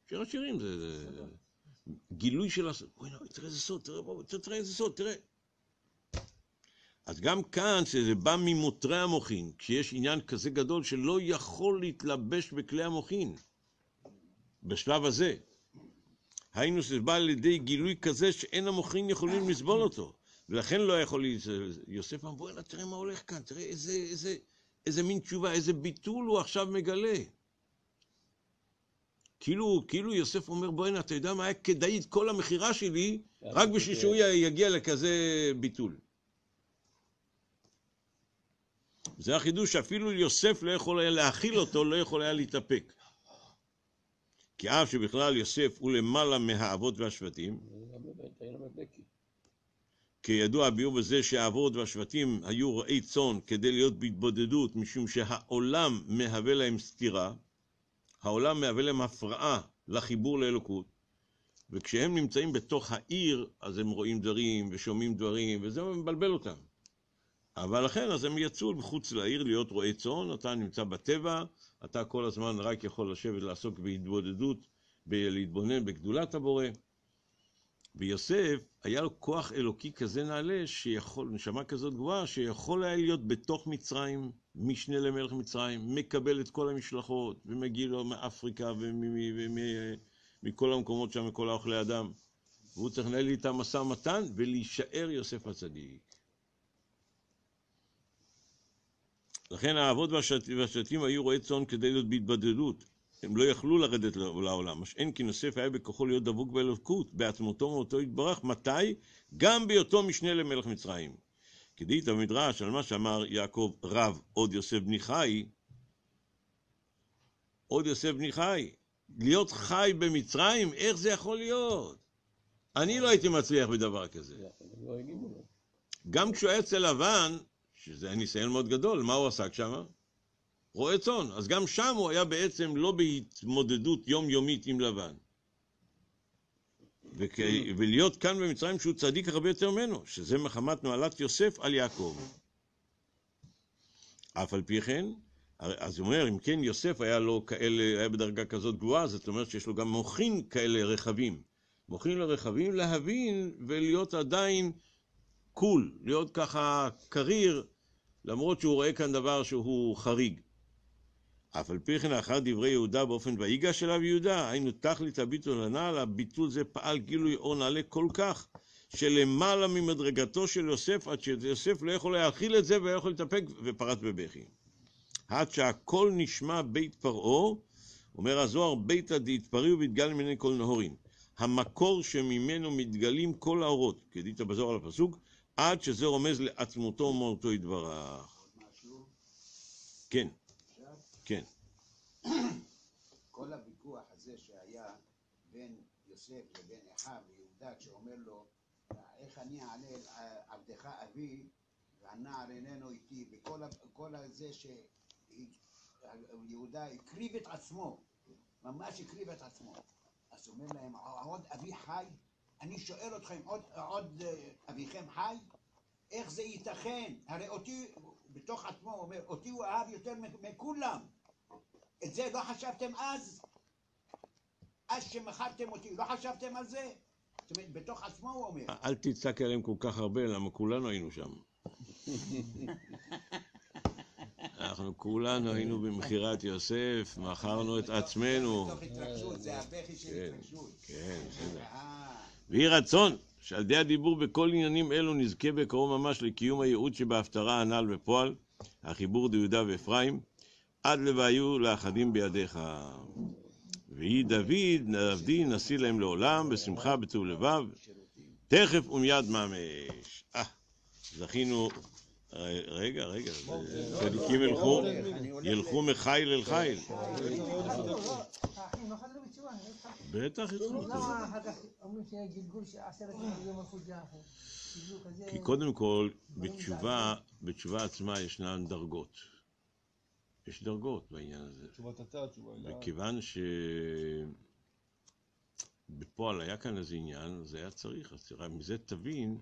שיר השירים זה, גילוי של הסוד. לא, תראה איזה סוד, תראה איזה סוד, תראה. אז גם כאן, שזה בא ממותרי המוחין, כשיש עניין כזה גדול שלא יכול להתלבש בכלי המוחין, בשלב הזה. היינו שזה בא לידי גילוי כזה שאין המוחין יכולים לסבול אותו. ולכן לא יכול להיות, יוסף אמר, בוא'נה, תראה מה הולך כאן, תראה איזה, איזה, איזה מין תשובה, איזה ביטול הוא עכשיו מגלה. כאילו, כאילו יוסף אומר, בוא'נה, אתה יודע מה היה כדאי את כל המכירה שלי, רק בשביל שהוא י- יגיע לכזה ביטול. זה החידוש שאפילו יוסף לא יכול היה להכיל אותו, לא יכול היה להתאפק. כי אף שבכלל יוסף הוא למעלה מהאבות והשבטים. כידוע הביאור בזה שהאבות והשבטים היו רועי צאן כדי להיות בהתבודדות, משום שהעולם מהווה להם סתירה, העולם מהווה להם הפרעה לחיבור לאלוקות, וכשהם נמצאים בתוך העיר, אז הם רואים דברים ושומעים דברים, וזה מבלבל אותם. אבל לכן, אז הם יצאו מחוץ לעיר להיות רועי צאן, אתה נמצא בטבע, אתה כל הזמן רק יכול לשבת לעסוק בהתבודדות, בלהתבונן בגדולת הבורא. ויוסף, היה לו כוח אלוקי כזה נעלה, שיכול, נשמה כזאת גבוהה, שיכול היה להיות בתוך מצרים, משנה למלך מצרים, מקבל את כל המשלחות, ומגיע לו מאפריקה ומכל המקומות שם, מכל האוכלי אדם. והוא צריך לנהל איתם משא ומתן ולהישאר יוסף הצדיק. לכן האבות והשת- והשתים היו רועי צאן כדי להיות בהתבדלות. הם לא יכלו לרדת לעולם. מה שאין כי יוסף היה בכוחו להיות דבוק באלוקות, בעצמותו ומותו יתברך. מתי? גם בהיותו משנה למלך מצרים. כדאית במדרש על מה שאמר יעקב רב עוד יוסף בני חי, עוד יוסף בני חי. להיות חי במצרים, איך זה יכול להיות? אני לא הייתי מצליח בדבר כזה. לא לו. גם כשהוא היה אצל לבן, שזה ניסיון מאוד גדול, מה הוא עסק שם? רועה צאן. אז גם שם הוא היה בעצם לא בהתמודדות יומיומית עם לבן. וכ... ולהיות כאן במצרים שהוא צדיק הרבה יותר ממנו, שזה מחמת נועלת יוסף על יעקב. אף על פי כן, אז הוא אומר, אם כן יוסף היה לו כאלה, היה בדרגה כזאת גבוהה, זאת אומרת שיש לו גם מוחין כאלה רחבים. מוחין לרחבים להבין ולהיות עדיין קול, להיות ככה קריר, למרות שהוא רואה כאן דבר שהוא חריג. אף על פי כן אחר דברי יהודה באופן ויגש אליו יהודה, היינו תכלית הביטול הנ"ל, הביטול זה פעל גילוי אור נעלה כל כך, שלמעלה ממדרגתו של יוסף, עד שיוסף לא יכול להכיל את זה ולא יכול להתאפק, ופרץ בבכי. עד שהכל נשמע בית פרעה, אומר הזוהר, ביתא דהתפריעו והתגל ממני כל נהורין. המקור שממנו מתגלים כל האורות, כדית בזוהר על הפסוק, עד שזה רומז לעצמותו ומהותו יתברך. כן, כן. כל הוויכוח הזה שהיה בין יוסף לבין אחיו ויהודה, כשאומר לו, איך אני אענה אל עבדך אבי, והנער איננו איתי, וכל ה- כל הזה שיהודה הקריב את עצמו, ממש הקריב את עצמו. אז הוא אומר להם, עוד אבי חי? אני שואל אתכם, עוד, עוד אה, אביכם חי? איך זה ייתכן? הרי אותי, בתוך עצמו הוא אומר, אותי הוא אהב יותר מכ- מכולם. את זה לא חשבתם אז? אז שמכרתם אותי, לא חשבתם על זה? זאת אומרת, בתוך עצמו הוא אומר. אל תצעק עליהם כל כך הרבה, למה כולנו היינו שם. אנחנו כולנו היינו במכירת יוסף, מכרנו את עצמנו. זה הבכי של כן. התרגשות. כן, בסדר. אה, ויהי רצון שעל ידי הדיבור בכל עניינים אלו נזכה בקרוב ממש לקיום הייעוד שבהפטרה הנ"ל בפועל, החיבור דיהודה ואפרים, עד לבהיו לאחדים בידיך. ויהי דוד עבדי נשיא להם לעולם, בשמחה בטוב לבב, תכף ומיד ממש. אה, זכינו, ר- רגע, רגע, צדיקים ילכו, ילכו מחיל אל חיל. בתשובה. בטח ילכו. למה אחר כך אומרים שיהיה גלגול של עשרת אלפים מלכות ג'עפר? גלגול כזה... כי קודם כל, בתשובה, בתשובה עצמה ישנן דרגות. יש דרגות בעניין הזה. תשובת אתה, תשובה אליי. וכיוון שבפועל היה כאן איזה עניין, זה היה צריך, אז תראה, מזה תבין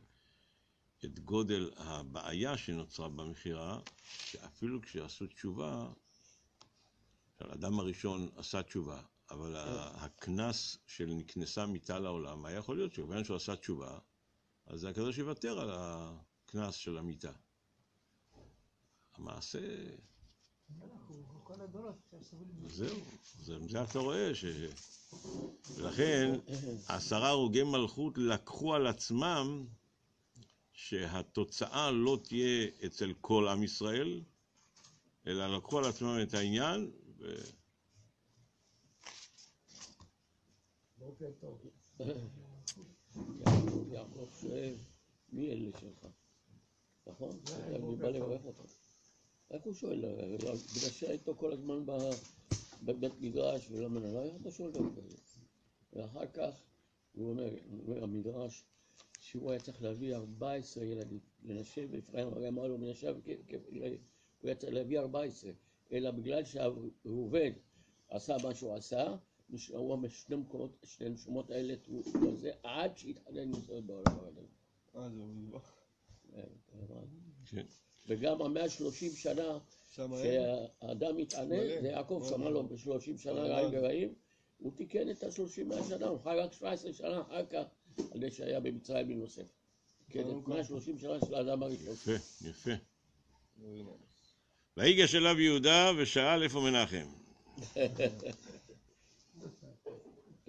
את גודל הבעיה שנוצרה במכירה, שאפילו כשעשו תשובה, האדם הראשון עשה תשובה, אבל ה- הקנס של נקנסה מיתה לעולם, היה יכול להיות שכיוון שהוא עשה תשובה, אז הקדוש יוותר על הקנס של המיתה. המעשה... זהו, זה, זה אתה רואה ש... ולכן עשרה הרוגי מלכות לקחו על עצמם שהתוצאה לא תהיה אצל כל עם ישראל, אלא לקחו על עצמם את העניין, ו... בוקר טוב. יעקב- שואל, מי אלה שלך? נכון? אני בא לברך אותך. רק הוא שואל, בגלל שהיה איתו כל הזמן בבית מדרש ולמה לא היה אתה שואל דבר כזה. ואחר כך הוא אומר, אומר המדרש, שהוא היה צריך להביא 14 ילדים לנשה, ואפרים הרי אמר לו כ- הוא היה צריך להביא 14, אלא בגלל שהראובן עשה מה שהוא עשה, נשארו משני מקומות, שני הנשמות האלה, הוא זה עד עם ישראל בעולם הבא. אה, זה במזבח. כן. וגם המאה שלושים שנה? שהאדם מתענה, מלא. זה יעקב מלא. שמע לו בשלושים שנה מלא. רעים ורעים, הוא תיקן את השלושים מאה שנה, הוא חי רק שבע עשרה שנה אחר כך, על זה שהיה במצרים עם יוסף. כן, את מאה שלושים שנה של האדם הראשון. יפה, יפה. ויגש אליו יהודה ושאל איפה מנחם. <laughs>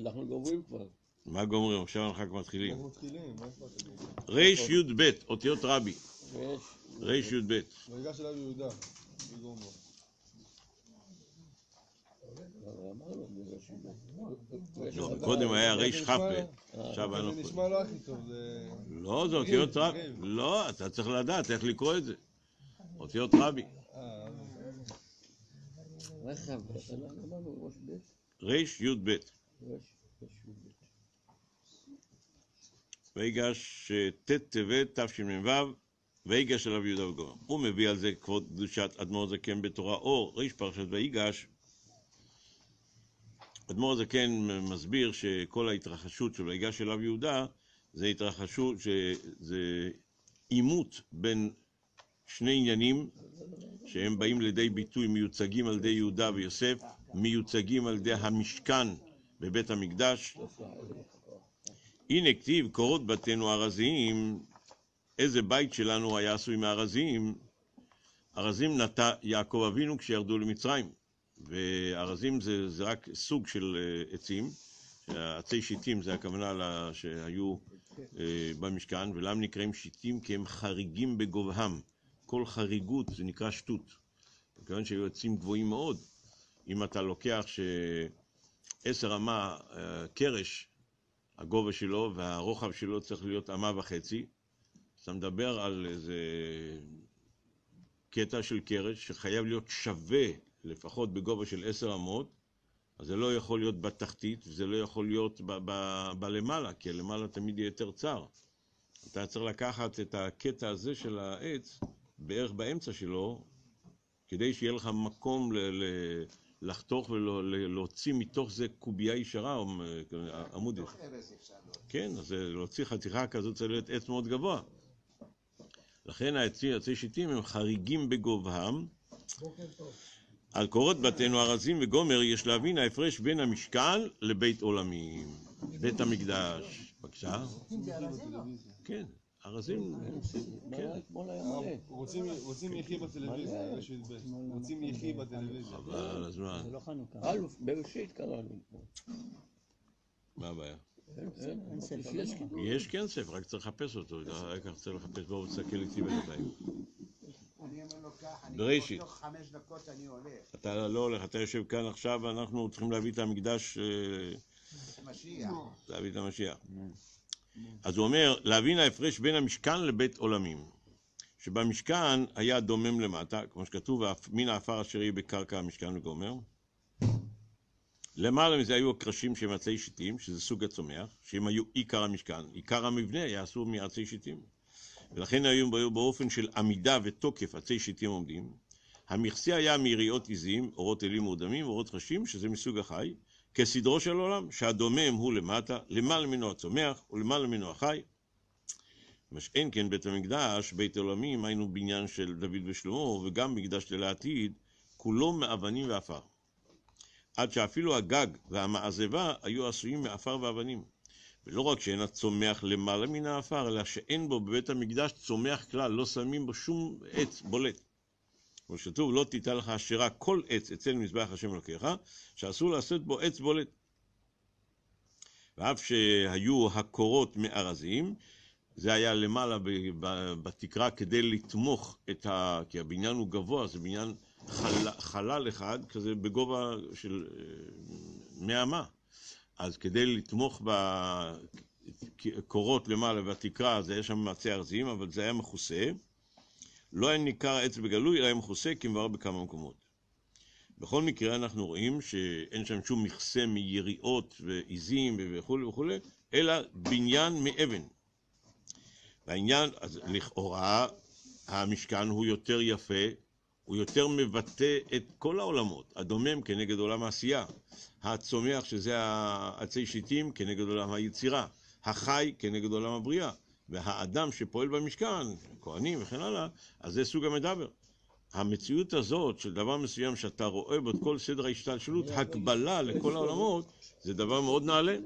אנחנו גומרים כבר. מה גומרים? עכשיו אנחנו רק מתחילים. אנחנו מתחילים, מה אכפת לי? רי"ב, אותיות רבי. רי"ב. ויגש אליו יהודה, ויש- לא, קודם היה זה רי"כ, נשמע- עכשיו היה זה לו... נשמע לא הכי טוב, זה... לא, זה אותיות רבי. לא, אתה צריך לדעת איך לקרוא את זה. אותיות רבי. אה, רכב, אנחנו בית, רי"ב. ויש, יש י"ב. ויגש אה, ט' טבת תשמ"ו, ויגש אליו יהודה וגומר. הוא מביא על זה כבוד קדושת אדמו"ר זקן בתורה אור, ריש פרשת ויגש. אדמו"ר זקן מסביר שכל ההתרחשות של ויגש אליו יהודה זה התרחשות, שזה עימות בין שני עניינים שהם באים לידי ביטוי, מיוצגים על ידי יהודה ויוסף, מיוצגים על ידי המשכן בבית המקדש, הנה כתיב קורות בתינו ארזים, איזה בית שלנו היה עשוי מארזים? ארזים נטע יעקב אבינו כשירדו למצרים, וארזים זה, זה רק סוג של אה, עצים, עצי שיטים זה הכוונה לה, שהיו אה, במשכן, ולמה נקראים שיטים? כי הם חריגים בגובהם, כל חריגות זה נקרא שטות, מכיוון שהיו עצים גבוהים מאוד, אם אתה לוקח שעשר אמה אה, קרש הגובה שלו והרוחב שלו צריך להיות אמה וחצי. אתה מדבר על איזה קטע של קרש שחייב להיות שווה לפחות בגובה של עשר אמות, אז זה לא יכול להיות בתחתית וזה לא יכול להיות בלמעלה, כי הלמעלה תמיד יהיה יותר צר. אתה צריך לקחת את הקטע הזה של העץ, בערך באמצע שלו, כדי שיהיה לך מקום ל- ל- לחתוך ולהוציא מתוך זה קובייה ישרה, או אה, עמוד תוך ארז אפשר. כן, אז להוציא חתיכה כזאת צריך להיות עץ מאוד גבוה. לכן העצי, עצי שיטים הם חריגים בגובהם. בוקר טוב. על קורות בתינו ארזים וגומר יש להבין ההפרש בין המשכן לבית עולמים. בית המקדש. בבקשה? אם זה ארזים לא? כן, ארזים. אתמול היה מלא. רוצים רוצים יחי בטלוויזיה, יש י"ב. רוצים יחי בטלוויזיה. חבל על הזמן. זה לא חנוכה. אלוף, בראשית קראנו. מה הבעיה? יש כסף, רק צריך לחפש אותו. רק צריך לחפש, בואו תסתכל איתי בינתיים. אני אומר לו כך, אני בראשית. תוך חמש דקות אני הולך. אתה לא הולך, אתה יושב כאן עכשיו, ואנחנו צריכים להביא את המקדש, אה, משיח. להביא את המשיח. אז הוא אומר, להבין ההפרש בין המשכן לבית עולמים. שבמשכן היה דומם למטה, כמו שכתוב, "ואף- מן העפר אשר יהיה בקרקע המשכן וגומר. למעלה מזה היו הקרשים שהם עצי שיטים, שזה סוג הצומח, שהם היו עיקר המשכן. עיקר המבנה היה עשוי מעצי שיטים. ולכן היו באופן של עמידה ותוקף עצי שיטים עומדים. המכסה היה מיריעות עזים, אורות אלים מורדמים, אורות חשים, שזה מסוג החי, כסדרו של עולם, שהדומם הוא למטה, למעלה ממנו הצומח ולמעלה ממנו החי. מה שאין כן בית המקדש, בית עולמים, היינו בניין של דוד ושלמה, וגם מקדש לעתיד, כולו מאבנים ועפר. עד שאפילו הגג והמעזבה היו עשויים מעפר ואבנים. ולא רק שאין הצומח למעלה מן העפר, אלא שאין בו בבית המקדש צומח כלל, לא שמים בו שום עץ בולט. כמו שכתוב, לא תיתן לך אשרה כל עץ אצל מזבח השם אלוקיך, שאסור לעשות בו עץ בולט. ואף שהיו הקורות מארזים, זה היה למעלה בתקרה כדי לתמוך את ה... כי הבניין הוא גבוה, זה בניין חל... חלל אחד, כזה בגובה של אה, 100 אמה. אז כדי לתמוך בקורות למעלה בתקרה, אז היה שם מעצי ארזים, אבל זה היה מכוסה. לא היה ניכר העץ בגלוי, אלא היה מכוסה כמבואר בכמה מקומות. בכל מקרה אנחנו רואים שאין שם שום מכסה מיריעות ועיזים וכולי וכולי, אלא בניין מאבן. והעניין, אז לכאורה, המשכן הוא יותר יפה, הוא יותר מבטא את כל העולמות, הדומם כנגד עולם העשייה, הצומח שזה העצי שיטים כנגד עולם היצירה, החי כנגד עולם הבריאה, והאדם שפועל במשכן, כהנים וכן הלאה, אז זה סוג המדבר. המציאות הזאת של דבר מסוים שאתה רואה בו את כל סדר ההשתלשלות, הקבלה לכל העולמות, זה דבר מאוד נעלה.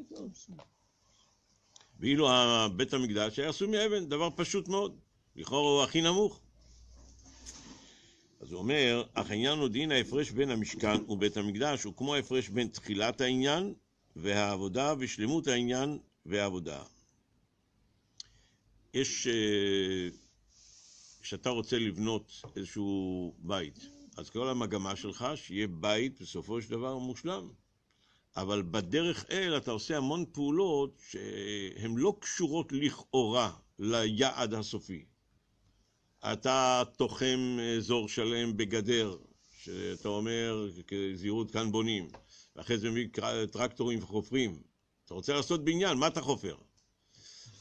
ואילו בית המקדש היה עשוי מאבן, דבר פשוט מאוד. לכאורה הוא הכי נמוך. אז הוא אומר, אך העניין הוא דין ההפרש בין המשכן ובית המקדש הוא כמו ההפרש בין תחילת העניין והעבודה ושלמות העניין ועבודה. יש, אה, כשאתה רוצה לבנות איזשהו בית, אז כל המגמה שלך שיהיה בית בסופו של דבר מושלם. אבל בדרך אל אתה עושה המון פעולות שהן לא קשורות לכאורה ליעד הסופי. אתה תוחם אזור שלם בגדר, שאתה אומר, כזהירות כאן בונים, ואחרי זה מביא טרקטורים וחופרים. אתה רוצה לעשות בניין, מה אתה חופר?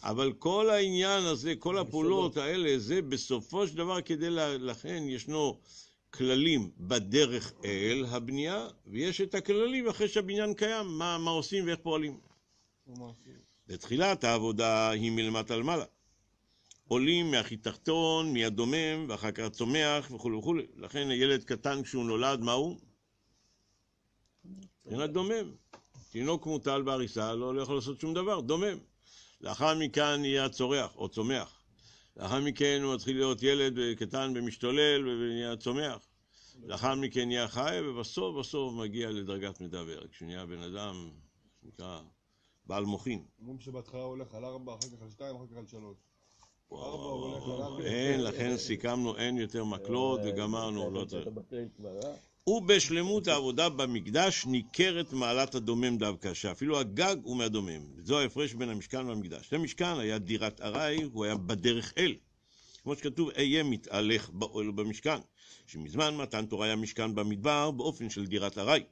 אבל כל העניין הזה, כל הפעולות האלה, זה בסופו של דבר כדי, לה- לכן ישנו כללים בדרך אל הבנייה, ויש את הכללים אחרי שהבניין קיים, מה, מה עושים ואיך פועלים. לתחילת העבודה היא מלמטה למעלה. עולים מהכי תחתון, מהדומם, ואחר כך צומח וכולי וכולי. לכן הילד קטן כשהוא נולד, מה הוא? מבחינת דומם. תינוק מוטל בעריסה, לא יכול לעשות שום דבר, דומם. לאחר מכן נהיה צורח או צומח. לאחר מכן הוא מתחיל להיות ילד קטן ומשתולל ונהיה צומח. לאחר מכן נהיה חי, ובסוף בסוף מגיע לדרגת מדבר. כשהוא נהיה בן אדם, נקרא בעל מוחין. אומרים שבהתחלה הוא הולך על ארבע, אחר כך על שתיים, אחר כך על שלוש. אין, לכן סיכמנו, אין יותר מקלות וגמרנו, לא צריך. ובשלמות העבודה במקדש ניכרת מעלת הדומם דווקא, שאפילו הגג הוא מהדומם. זו ההפרש בין המשכן והמקדש. למשכן היה דירת ארעי, הוא היה בדרך אל. כמו שכתוב, אהיה מתהלך באוהל ובמשכן. שמזמן מתן תורה היה משכן במדבר באופן של דירת ארעי.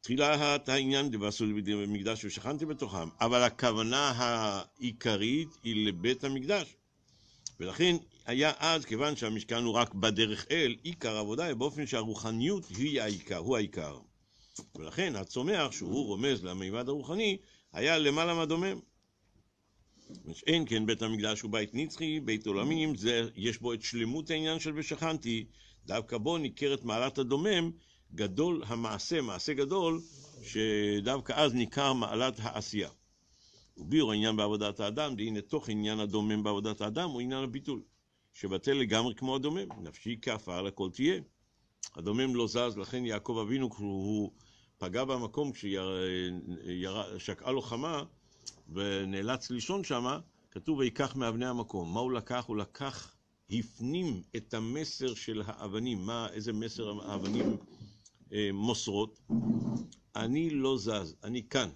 תחילת העניין דבעשו במקדש ושכנתי בתוכם, אבל הכוונה העיקרית היא לבית המקדש. ולכן היה אז, כיוון שהמשכן הוא רק בדרך אל, עיקר העבודה היא באופן שהרוחניות היא העיקר, הוא העיקר. ולכן הצומח, שהוא רומז למימד הרוחני, היה למעלה מהדומם. אין כן בית המקדש הוא בית נצחי, בית עולמים, זה, יש בו את שלמות העניין של ושכנתי, דווקא בו ניכרת מעלת הדומם, גדול המעשה, מעשה גדול, שדווקא אז ניכר מעלת העשייה. וביאור העניין בעבודת האדם, והנה תוך עניין הדומם בעבודת האדם הוא עניין הביטול, שבטל לגמרי כמו הדומם, נפשי כעפר לכל תהיה. הדומם לא זז, לכן יעקב אבינו, כשהוא פגע במקום כששקעה לו חמה ונאלץ לישון שמה, כתוב ויקח מאבני המקום. מה הוא לקח? הוא לקח, הפנים את המסר של האבנים. מה, איזה מסר האבנים אה, מוסרות? אני לא זז, אני כאן.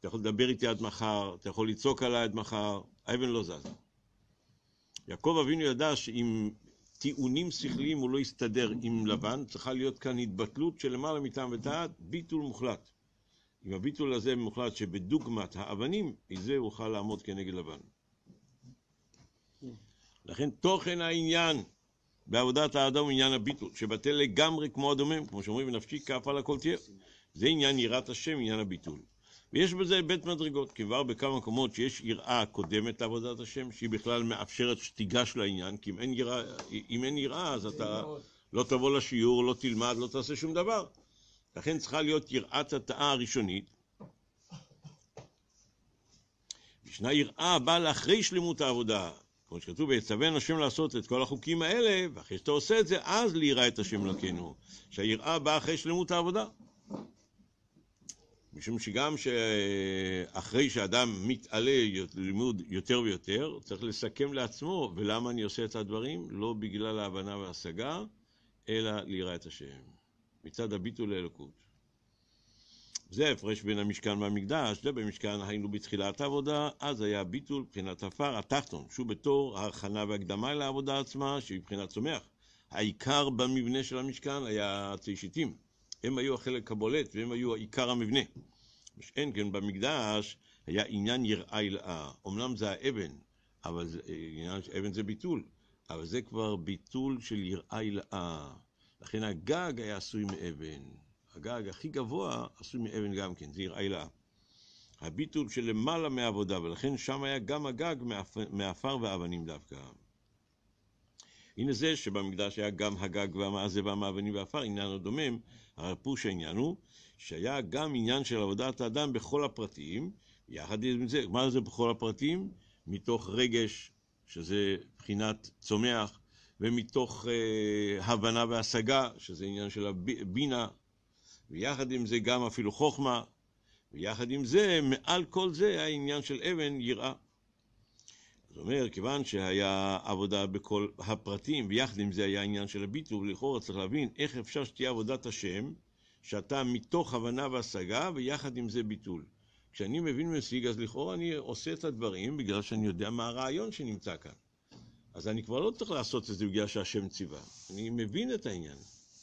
אתה יכול לדבר איתי עד מחר, אתה יכול לצעוק עליי עד מחר, האבן לא זז. יעקב אבינו ידע שעם טיעונים שכליים הוא לא יסתדר עם לבן, צריכה להיות כאן התבטלות של למעלה מטעם וטעת, ביטול מוחלט. עם הביטול הזה מוחלט שבדוגמת האבנים, מזה הוא יוכל לעמוד כנגד לבן. לכן תוכן העניין בעבודת האדם הוא עניין הביטול, שבטל לגמרי כמו הדומם, כמו שאומרים, ונפשי כף על הכל תהיה. זה עניין יראת השם, עניין הביטול. ויש בזה היבט מדרגות, כבר בכמה מקומות שיש יראה קודמת לעבודת השם, שהיא בכלל מאפשרת שתיגש לעניין, כי אם אין יראה, אם אין יראה אז אתה לא תבוא לשיעור, לא תלמד, לא תעשה שום דבר. לכן צריכה להיות יראת התאה הראשונית. ישנה יראה הבאה לאחרי שלמות העבודה. כמו שכתוב, ויצווינו השם לעשות את כל החוקים האלה, ואחרי שאתה עושה את זה, אז ליראה את השם אלוקינו. שהיראה באה אחרי שלמות העבודה. משום שגם שאחרי שאדם מתעלה ללימוד יותר ויותר, צריך לסכם לעצמו, ולמה אני עושה את הדברים? לא בגלל ההבנה וההשגה, אלא ליראה את השם. מצד הביטול לאלוקות. זה ההפרש בין המשכן והמקדש, זה במשכן היינו בתחילת העבודה, אז היה הביטול מבחינת עפר התחתון, שהוא בתור ההכנה והקדמה לעבודה עצמה, שהיא מבחינת צומח. העיקר במבנה של המשכן היה עצי שיטים. הם היו החלק הבולט והם היו עיקר המבנה. אין כן במקדש היה עניין יראה ילאה. אמנם זה האבן, אבל זה, עניין, אבן זה ביטול, אבל זה כבר ביטול של יראה ילאה. לכן הגג היה עשוי מאבן. הגג הכי גבוה עשוי מאבן גם כן, זה יראה ילאה. הביטול של למעלה מהעבודה, ולכן שם היה גם הגג מעפר ואבנים דווקא. הנה זה שבמקדש היה גם הגג והמעזה והמאבנים והעפר, עניין הדומם, הרפוש העניין הוא שהיה גם עניין של עבודת האדם בכל הפרטים, יחד עם זה, מה זה בכל הפרטים? מתוך רגש, שזה בחינת צומח, ומתוך אה, הבנה והשגה, שזה עניין של הבינה, ויחד עם זה גם אפילו חוכמה, ויחד עם זה, מעל כל זה העניין של אבן יראה. זאת אומרת, כיוון שהיה עבודה בכל הפרטים, ויחד עם זה היה עניין של הביטול, לכאורה צריך להבין איך אפשר שתהיה עבודת השם, שאתה מתוך הבנה והשגה, ויחד עם זה ביטול. כשאני מבין ומשיג, אז לכאורה אני עושה את הדברים בגלל שאני יודע מה הרעיון שנמצא כאן. אז אני כבר לא צריך לעשות את זה בגלל שהשם ציווה. אני מבין את העניין,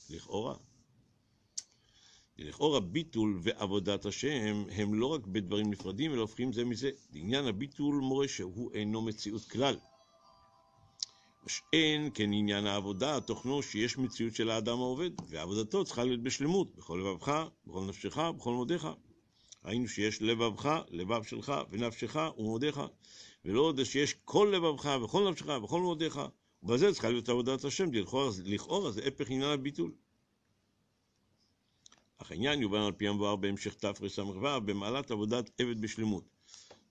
לכאורה. לכאורה ביטול ועבודת השם הם לא רק בדברים נפרדים, אלא הופכים זה מזה. לעניין הביטול מורה שהוא אינו מציאות כלל. שאין כן עניין העבודה, תוכנו שיש מציאות של האדם העובד, ועבודתו צריכה להיות בשלמות, בכל לבבך, בכל נפשך, בכל מודיך. ראינו שיש לבבך, לבב שלך, ונפשך ומודיך, ולא עוד שיש כל לבבך, וכל נפשך, וכל מודיך, ובזה צריכה להיות עבודת השם, לכאורה זה הפך עניין הביטול. אך העניין יובן על פי המבואר בהמשך תרס"ו, במעלת עבודת עבד בשלמות.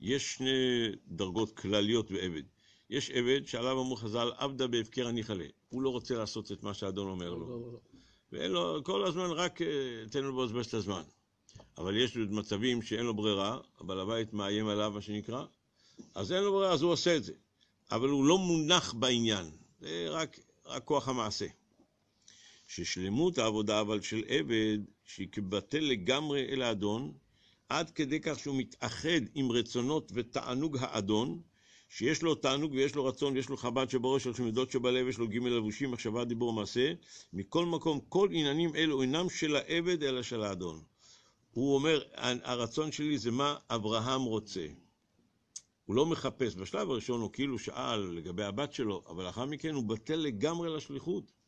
יש שני דרגות כלליות בעבד. יש עבד שעליו אמרו חז"ל, עבדה בהפקר הניחלה. הוא לא רוצה לעשות את מה שהאדון אומר לו. ואין לו, כל הזמן רק אה, תן לו לבזבז את הזמן. אבל יש מצבים שאין לו ברירה, הבעל הבית מאיים עליו, מה שנקרא, אז אין לו ברירה, אז הוא עושה את זה. אבל הוא לא מונח בעניין, זה רק, רק כוח המעשה. ששלמות העבודה אבל של עבד, שהיא כבטל לגמרי אל האדון, עד כדי כך שהוא מתאחד עם רצונות ותענוג האדון, שיש לו תענוג ויש לו רצון ויש לו חב"ד שבראש, יש לו מידות שבלב, יש לו ג' לבושים, מחשבה, דיבור ומעשה. מכל מקום, כל עניינים אלו אינם של העבד אלא של האדון. הוא אומר, הרצון שלי זה מה אברהם רוצה. הוא לא מחפש. בשלב הראשון הוא כאילו שאל לגבי הבת שלו, אבל לאחר מכן הוא בטל לגמרי לשליחות.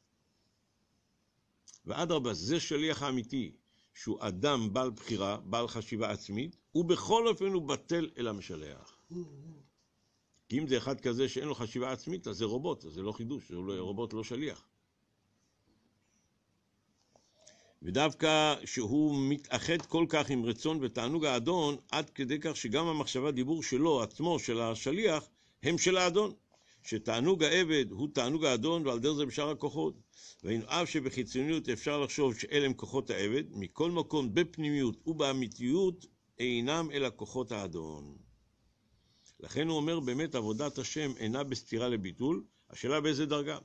ואדרבה, זה שליח האמיתי, שהוא אדם בעל בחירה, בעל חשיבה עצמית, ובכל אופן הוא בטל אל המשלח. כי אם זה אחד כזה שאין לו חשיבה עצמית, אז זה רובוט, אז זה לא חידוש, זה לא, רובוט לא שליח. ודווקא שהוא מתאחד כל כך עם רצון ותענוג האדון, עד כדי כך שגם המחשבה דיבור שלו, עצמו, של השליח, הם של האדון. שתענוג העבד הוא תענוג האדון, ועל דרך זה בשאר הכוחות. והיינו אף שבחיצוניות אפשר לחשוב שאלה הם כוחות העבד, מכל מקום בפנימיות ובאמיתיות אינם אלא כוחות האדון. לכן הוא אומר באמת עבודת השם אינה בסתירה לביטול, השאלה באיזה דרגה.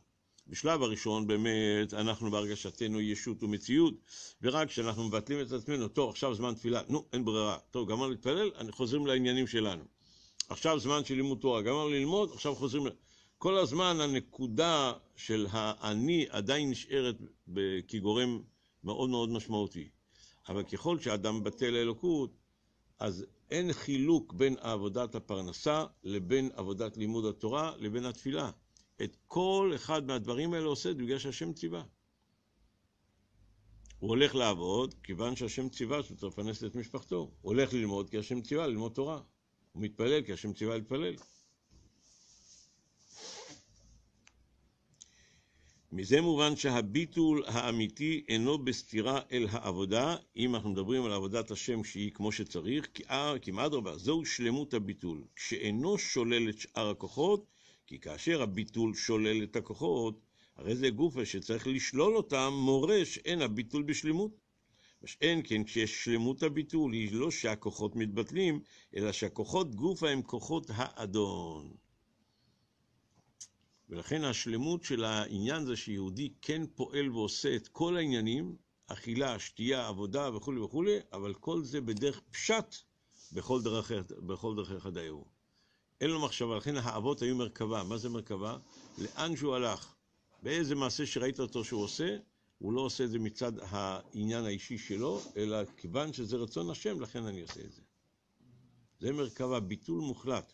בשלב הראשון באמת אנחנו בהרגשתנו ישות ומציאות, ורק כשאנחנו מבטלים את עצמנו, טוב עכשיו זמן תפילה, נו אין ברירה, טוב גמרנו להתפלל, חוזרים לעניינים שלנו. עכשיו זמן של לימוד תורה, גמרנו ללמוד, עכשיו חוזרים, כל הזמן הנקודה של האני עדיין נשארת כגורם מאוד מאוד משמעותי. אבל ככל שאדם בטל לאלוקות, אז אין חילוק בין עבודת הפרנסה לבין עבודת לימוד התורה לבין התפילה. את כל אחד מהדברים האלה עושה בגלל שהשם ציווה. הוא הולך לעבוד, כיוון שהשם ציווה שהוא צריך לפרנס את משפחתו. הוא הולך ללמוד כי השם ציווה ללמוד תורה. הוא מתפלל כי השם ציווה להתפלל. מזה מובן שהביטול האמיתי אינו בסתירה אל העבודה, אם אנחנו מדברים על עבודת השם שהיא כמו שצריך, כי אדרבה, זהו שלמות הביטול, שאינו שולל את שאר הכוחות, כי כאשר הביטול שולל את הכוחות, הרי זה גופה שצריך לשלול אותם, מורה שאין הביטול בשלמות. אין כן, כשיש שלמות הביטול, היא לא שהכוחות מתבטלים, אלא שהכוחות גופה הם כוחות האדון. ולכן השלמות של העניין זה שיהודי כן פועל ועושה את כל העניינים, אכילה, שתייה, עבודה וכולי וכולי, אבל כל זה בדרך פשט בכל דרכי, בכל דרכי חדאיהו. אין לו מחשבה, לכן האבות היו מרכבה. מה זה מרכבה? לאן שהוא הלך, באיזה מעשה שראית אותו שהוא עושה, הוא לא עושה את זה מצד העניין האישי שלו, אלא כיוון שזה רצון השם, לכן אני עושה את זה. זה מרכבה, ביטול מוחלט.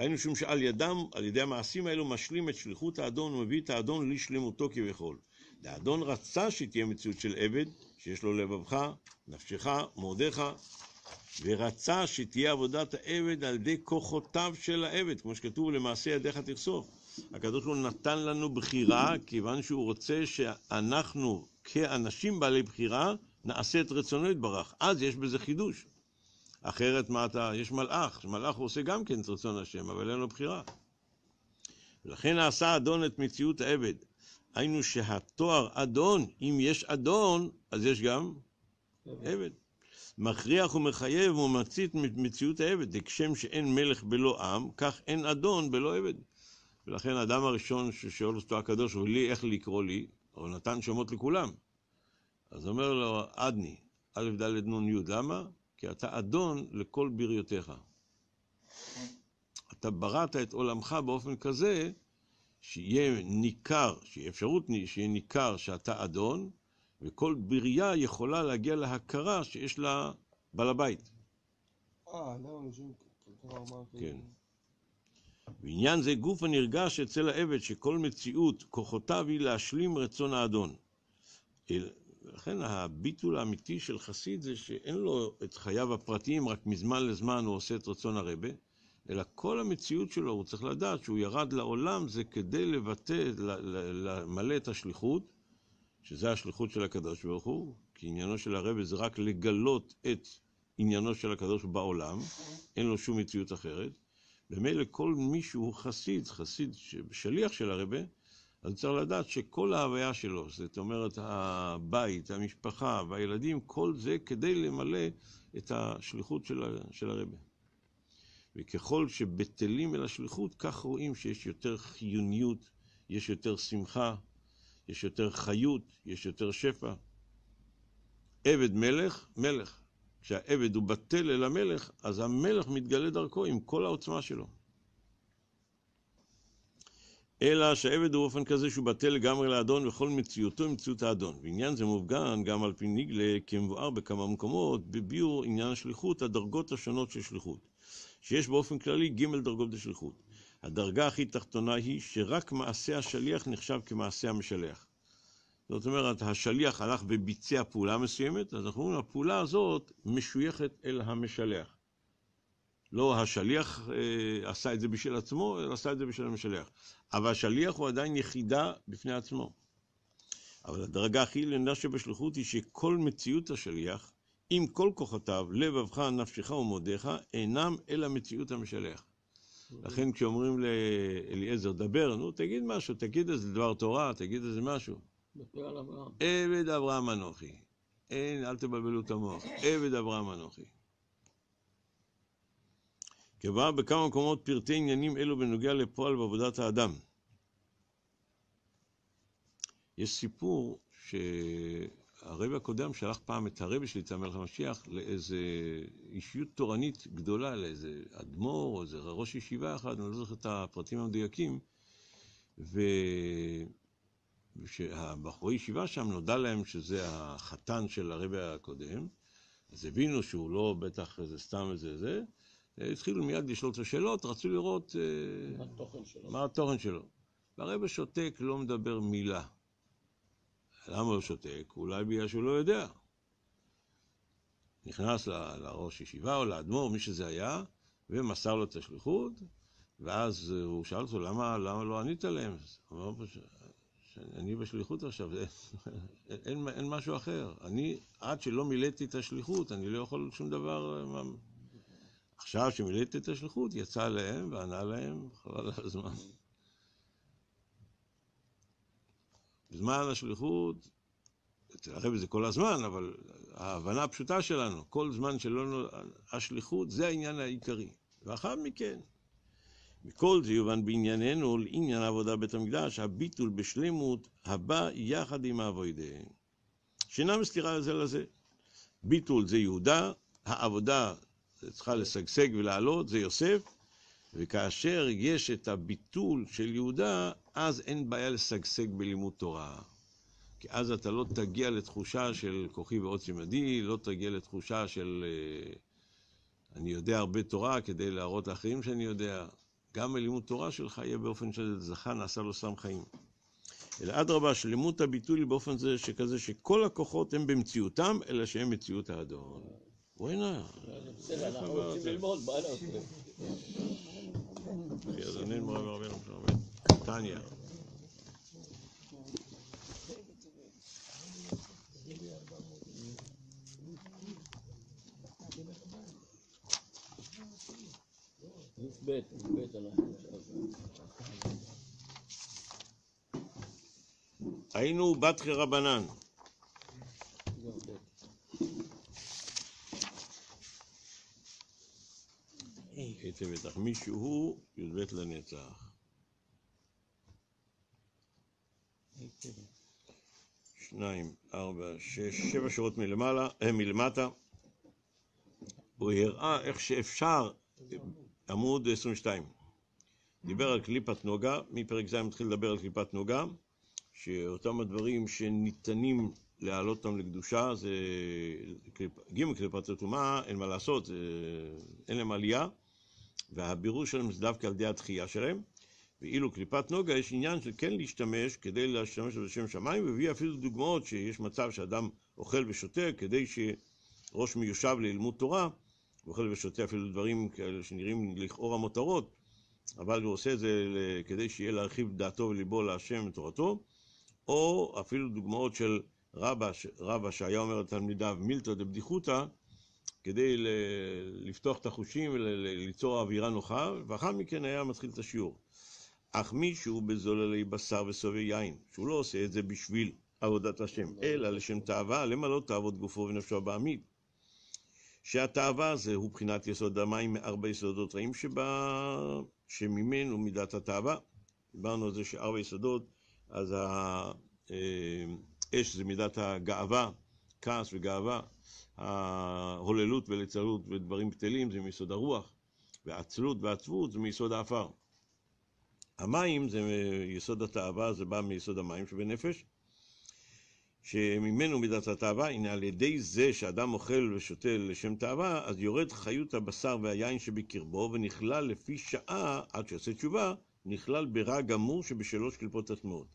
ראינו שום שעל ידם, על ידי המעשים האלו, משלים את שליחות האדון ומביא את האדון לשלמותו כביכול. האדון רצה שתהיה מציאות של עבד, שיש לו לבבך, נפשך, מורדיך, ורצה שתהיה עבודת העבד על ידי כוחותיו של העבד, כמו שכתוב למעשה ידיך תכסוף. הקדוש ברוך הוא נתן לנו בחירה, כיוון שהוא רוצה שאנחנו כאנשים בעלי בחירה, נעשה את רצונו יתברך. אז יש בזה חידוש. אחרת מה אתה, יש מלאך, מלאך הוא עושה גם כן את רצון השם, אבל אין לו בחירה. ולכן עשה אדון את מציאות העבד. היינו שהתואר אדון, אם יש אדון, אז יש גם עבד. מכריח ומחייב ומצית מציאות העבד, כשם שאין מלך בלא עם, כך אין אדון בלא עבד. ולכן האדם הראשון ששואל אותו הקדוש, ולי איך לקרוא לי, הוא נתן שמות לכולם. אז אומר לו, עדני, א' ד' נ' י', למה? כי אתה אדון לכל בריותיך. אתה בראת את עולמך באופן כזה שיהיה ניכר, שיהיה אפשרות שיהיה ניכר שאתה אדון, וכל ברייה יכולה להגיע להכרה שיש לה בעל הבית. אה, למה אנשים כן. בעניין זה גוף הנרגש אצל העבד שכל מציאות כוחותיו היא להשלים רצון האדון. אל- לכן הביטול האמיתי של חסיד זה שאין לו את חייו הפרטיים, רק מזמן לזמן הוא עושה את רצון הרבה, אלא כל המציאות שלו, הוא צריך לדעת שהוא ירד לעולם זה כדי לבטא, למלא את השליחות, שזה השליחות של הקדוש ברוך הוא, כי עניינו של הרבה זה רק לגלות את עניינו של הקדוש בעולם, אין לו שום מציאות אחרת. ומילא כל מי שהוא חסיד, חסיד שליח של הרבה, אז צריך לדעת שכל ההוויה שלו, זאת אומרת הבית, המשפחה והילדים, כל זה כדי למלא את השליחות של, של הרבה. וככל שבטלים אל השליחות, כך רואים שיש יותר חיוניות, יש יותר שמחה, יש יותר חיות, יש יותר שפע. עבד מלך, מלך. כשהעבד הוא בטל אל המלך, אז המלך מתגלה דרכו עם כל העוצמה שלו. אלא שהעבד הוא באופן כזה שהוא בטל לגמרי לאדון וכל מציאותו היא מציאות האדון. ועניין זה מופגן גם על פי ניגלה כמבואר בכמה מקומות בביאור עניין השליחות, הדרגות השונות של שליחות. שיש באופן כללי ג' דרגות בשליחות. הדרגה הכי תחתונה היא שרק מעשה השליח נחשב כמעשה המשלח. זאת אומרת, השליח הלך וביצע פעולה מסוימת, אז אנחנו אומרים, הפעולה הזאת משויכת אל המשלח. לא השליח אה, עשה את זה בשביל עצמו, אלא עשה את זה בשביל המשלח. אבל השליח הוא עדיין יחידה בפני עצמו. אבל הדרגה הכי עליונה שבשליחות היא שכל מציאות השליח, עם כל כוחותיו, לבבך, נפשך ומודיך, אינם אלא מציאות המשלח. לכן כשאומרים לאליעזר, דבר, נו, תגיד משהו, תגיד איזה דבר תורה, תגיד איזה משהו. דבר על אברהם. עבד אברהם אנוכי. אין, אל תבלבלו את המוח. עבד אברהם אנוכי. כבר בכמה מקומות פרטי עניינים אלו בנוגע לפועל בעבודת האדם. יש סיפור שהרבי הקודם שלח פעם את הרבי שלי, את המלך המשיח, לאיזה אישיות תורנית גדולה, לאיזה אדמו"ר או איזה ראש ישיבה אחד, אני לא זוכר את הפרטים המדויקים, ו... וכשהבחורי ישיבה שם נודע להם שזה החתן של הרבי הקודם, אז הבינו שהוא לא בטח איזה סתם איזה זה, התחילו מיד לשאול את השאלות, רצו לראות אה, מה התוכן שלו? מה התוכן שלו. והרבי שותק, לא מדבר מילה. למה הוא שותק? אולי בגלל שהוא לא יודע. נכנס ל- לראש ישיבה או לאדמו"ר, מי שזה היה, ומסר לו את השליחות, ואז אה, הוא שאל אותו, למה, למה לא ענית להם? הוא אמר, "פש- שאני בשליחות עכשיו, זה- אין, אין משהו אחר. אני, עד שלא מילאתי את השליחות, אני לא יכול שום דבר... עכשיו שמילאתי את השליחות, יצא להם וענה להם, חבל על הזמן. בזמן השליחות, אצל הרבי זה כל הזמן, אבל ההבנה הפשוטה שלנו, כל זמן שלא... השליחות זה העניין העיקרי. ואחר מכן, מכל זה יובן בענייננו, לעניין העבודה בבית המקדש, הביטול בשלמות הבא יחד עם האבוידה. שאינם סתירה זה לזה. ביטול זה יהודה, העבודה צריכה לשגשג ולעלות, זה יוסף, וכאשר יש את הביטול של יהודה, אז אין בעיה לשגשג בלימוד תורה. כי אז אתה לא תגיע לתחושה של כוחי ועוץ ימדי, לא תגיע לתחושה של אה, אני יודע הרבה תורה כדי להראות לאחרים שאני יודע. גם הלימוד תורה שלך יהיה באופן של זכה נעשה לו סם חיים. אלא אדרבה, שלמות הביטול היא באופן זה שכזה שכל הכוחות הם במציאותם, אלא שהם מציאות האדון. בוא'נה, בסדר, אנחנו רוצים ללמוד, מה שלום. טניה. י"ב, י"ב אנחנו. היינו בתחי רבנן. ניצבת, אך מישהו י"ב לנצח. שניים, ארבע, שש, שבע שורות מלמעלה, אה, מלמטה. הוא הראה איך שאפשר, עמוד 22. דיבר על קליפת נוגה, מפרק ז' מתחיל לדבר על קליפת נוגה, שאותם הדברים שניתנים להעלות אותם לקדושה, זה. ג' קליפת הטומאה, אין מה לעשות. אין להם עלייה, והבירור שלהם זה דווקא על ידי התחייה שלהם. ואילו קליפת נוגה יש עניין של כן להשתמש כדי להשתמש בשם שמיים, והביא אפילו דוגמאות שיש מצב שאדם אוכל ושותה כדי שראש מיושב ללימוד תורה, אוכל ושותה אפילו דברים כאלה שנראים לכאורה מותרות, אבל הוא עושה את זה כדי שיהיה להרחיב דעתו וליבו להשם ותורתו, או אפילו דוגמאות של רבא, רבא שהיה אומר לתלמידיו מילתא דבדיחותא, כדי לפתוח את החושים וליצור אווירה נוחה, ואחר מכן היה מתחיל את השיעור. אך מי שהוא בזוללי בשר וסובי יין, שהוא לא עושה את זה בשביל עבודת השם, אלא לשם תאווה, למלא תאוות גופו ונפשו בעמיד. שהתאווה זה הוא בחינת יסוד המים מארבע יסודות רעים שבה, שממנו מידת התאווה. דיברנו על זה שארבע יסודות, אז האש זה מידת הגאווה, כעס וגאווה, ההוללות וליצנות ודברים בטלים זה מיסוד הרוח, והעצלות והעצבות זה מיסוד העפר. המים זה יסוד התאווה, זה בא מיסוד המים שבנפש, שממנו מידת התאווה, הנה על ידי זה שאדם אוכל ושותה לשם תאווה, אז יורד חיות הבשר והיין שבקרבו, ונכלל לפי שעה, עד שיעשה תשובה, נכלל ברע גמור שבשלוש קליפות הטמעות.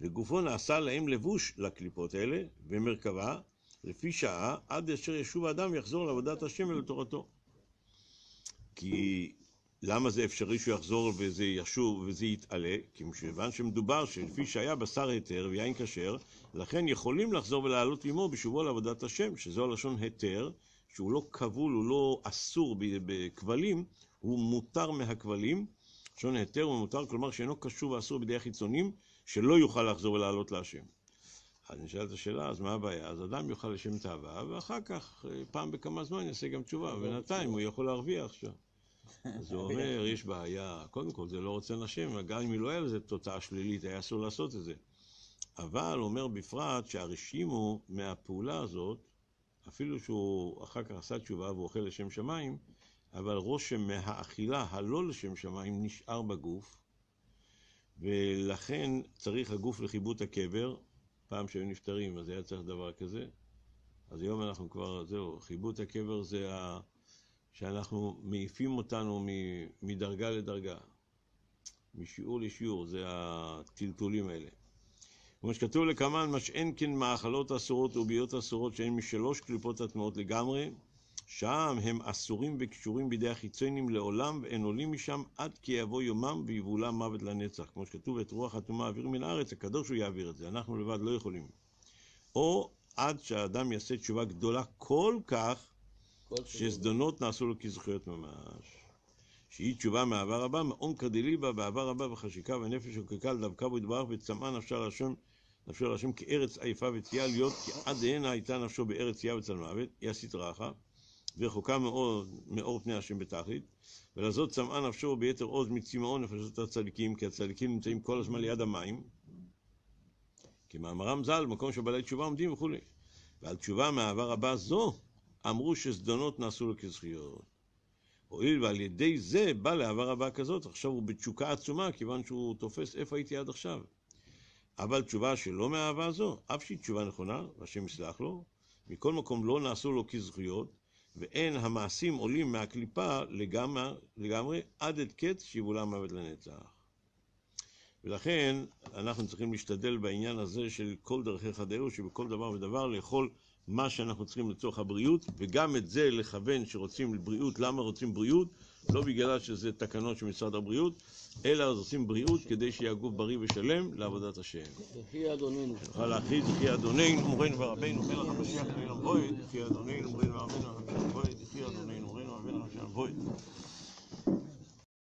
וגופו נעשה להם לבוש לקליפות האלה, ומרכבה, לפי שעה, עד אשר ישוב האדם ויחזור לעבודת השם ולתורתו. כי למה זה אפשרי שהוא יחזור וזה ישוב וזה יתעלה? כי מכיוון שמדובר שלפי שהיה בשר היתר ויין כשר, לכן יכולים לחזור ולעלות עמו בשובו לעבודת השם, שזו הלשון היתר, שהוא לא כבול, הוא לא אסור בכבלים, הוא מותר מהכבלים. לשון היתר הוא מותר, כלומר שאינו קשור ואסור בידי החיצונים, שלא יוכל לחזור ולעלות להשם. אז נשאלת השאלה, אז מה הבעיה? אז אדם יאכל לשם תאווה, ואחר כך, פעם בכמה זמן יעשה גם תשובה, ובינתיים הוא יכול להרוויח שם. אז הוא <laughs> אומר, יש בעיה, קודם כל זה לא רוצה נשים, גם אם לא היה לזה תוצאה שלילית, היה אסור לעשות את זה. אבל הוא אומר בפרט שהרשימו מהפעולה הזאת, אפילו שהוא אחר כך עשה תשובה והוא אוכל לשם שמיים, אבל רושם מהאכילה הלא לשם שמיים נשאר בגוף, ולכן צריך הגוף לחיבוט הקבר, פעם שהיו נפטרים אז היה צריך דבר כזה, אז היום אנחנו כבר, זהו, חיבוט הקבר זה ה... שאנחנו מעיפים אותנו מדרגה לדרגה, משיעור לשיעור, זה הטלטולים האלה. כמו שכתוב לקמן, מה שאין כן מאכלות אסורות וביות אסורות שהן משלוש קליפות הטמעות לגמרי, שם הם אסורים וקשורים בידי החיצונים לעולם ואין עולים משם עד כי יבוא יומם ויבולם מוות לנצח. כמו שכתוב, את רוח הטומאה אוויר מן הארץ, הקדוש הוא יעביר את זה, אנחנו לבד לא יכולים. או עד שהאדם יעשה תשובה גדולה כל כך שזדונות נעשו לו כזכויות ממש. שהיא תשובה מאהבה רבה, מעומקא דליבה, באהבה רבה וחשיקה ונפש וקקל דבקה בו יתברך וצמאה נפשה להשם, נפשו להשם כארץ עייפה ותהיה להיות, כי עד הנה הייתה נפשו בארץ צייה וצל מוות, היא הסטרא אחא, ורחוקה מאוד מאור פני השם בתכלית, ולזאת צמאה נפשו ביתר עוז מצמאון נפשות הצדיקים, כי הצדיקים נמצאים כל הזמן ליד המים, כמאמרם ז"ל, מקום שבעלי תשובה עומדים וכולי. ועל תשובה מאהבה רבה זו, אמרו שזדונות נעשו לו כזכיות. הואיל ועל ידי זה בא לאהבה רבה כזאת, עכשיו הוא בתשוקה עצומה, כיוון שהוא תופס איפה הייתי עד עכשיו. אבל תשובה שלא מאהבה זו, אף שהיא תשובה נכונה, והשם יסלח לו, מכל מקום לא נעשו לו כזכויות, ואין המעשים עולים מהקליפה לגמרי, לגמרי עד את קץ שיבולם מוות לנצח. ולכן אנחנו צריכים להשתדל בעניין הזה של כל דרכיך דהו, שבכל דבר ודבר לאכול מה שאנחנו צריכים לצורך הבריאות, וגם את זה לכוון שרוצים בריאות, למה רוצים בריאות? לא בגלל שזה תקנות של משרד הבריאות, אלא רוצים בריאות כדי שיהיה הגוף בריא ושלם לעבודת השם. יחי אדוננו. נוכל להכריז, יחי אדוננו, מורנו ורבנו, מלך המשיח לעילם בויד, יחי אדוננו, מורנו ורבנו, המשיח בויד, יחי אדוננו, מורנו ורבנו, המשיח בויד.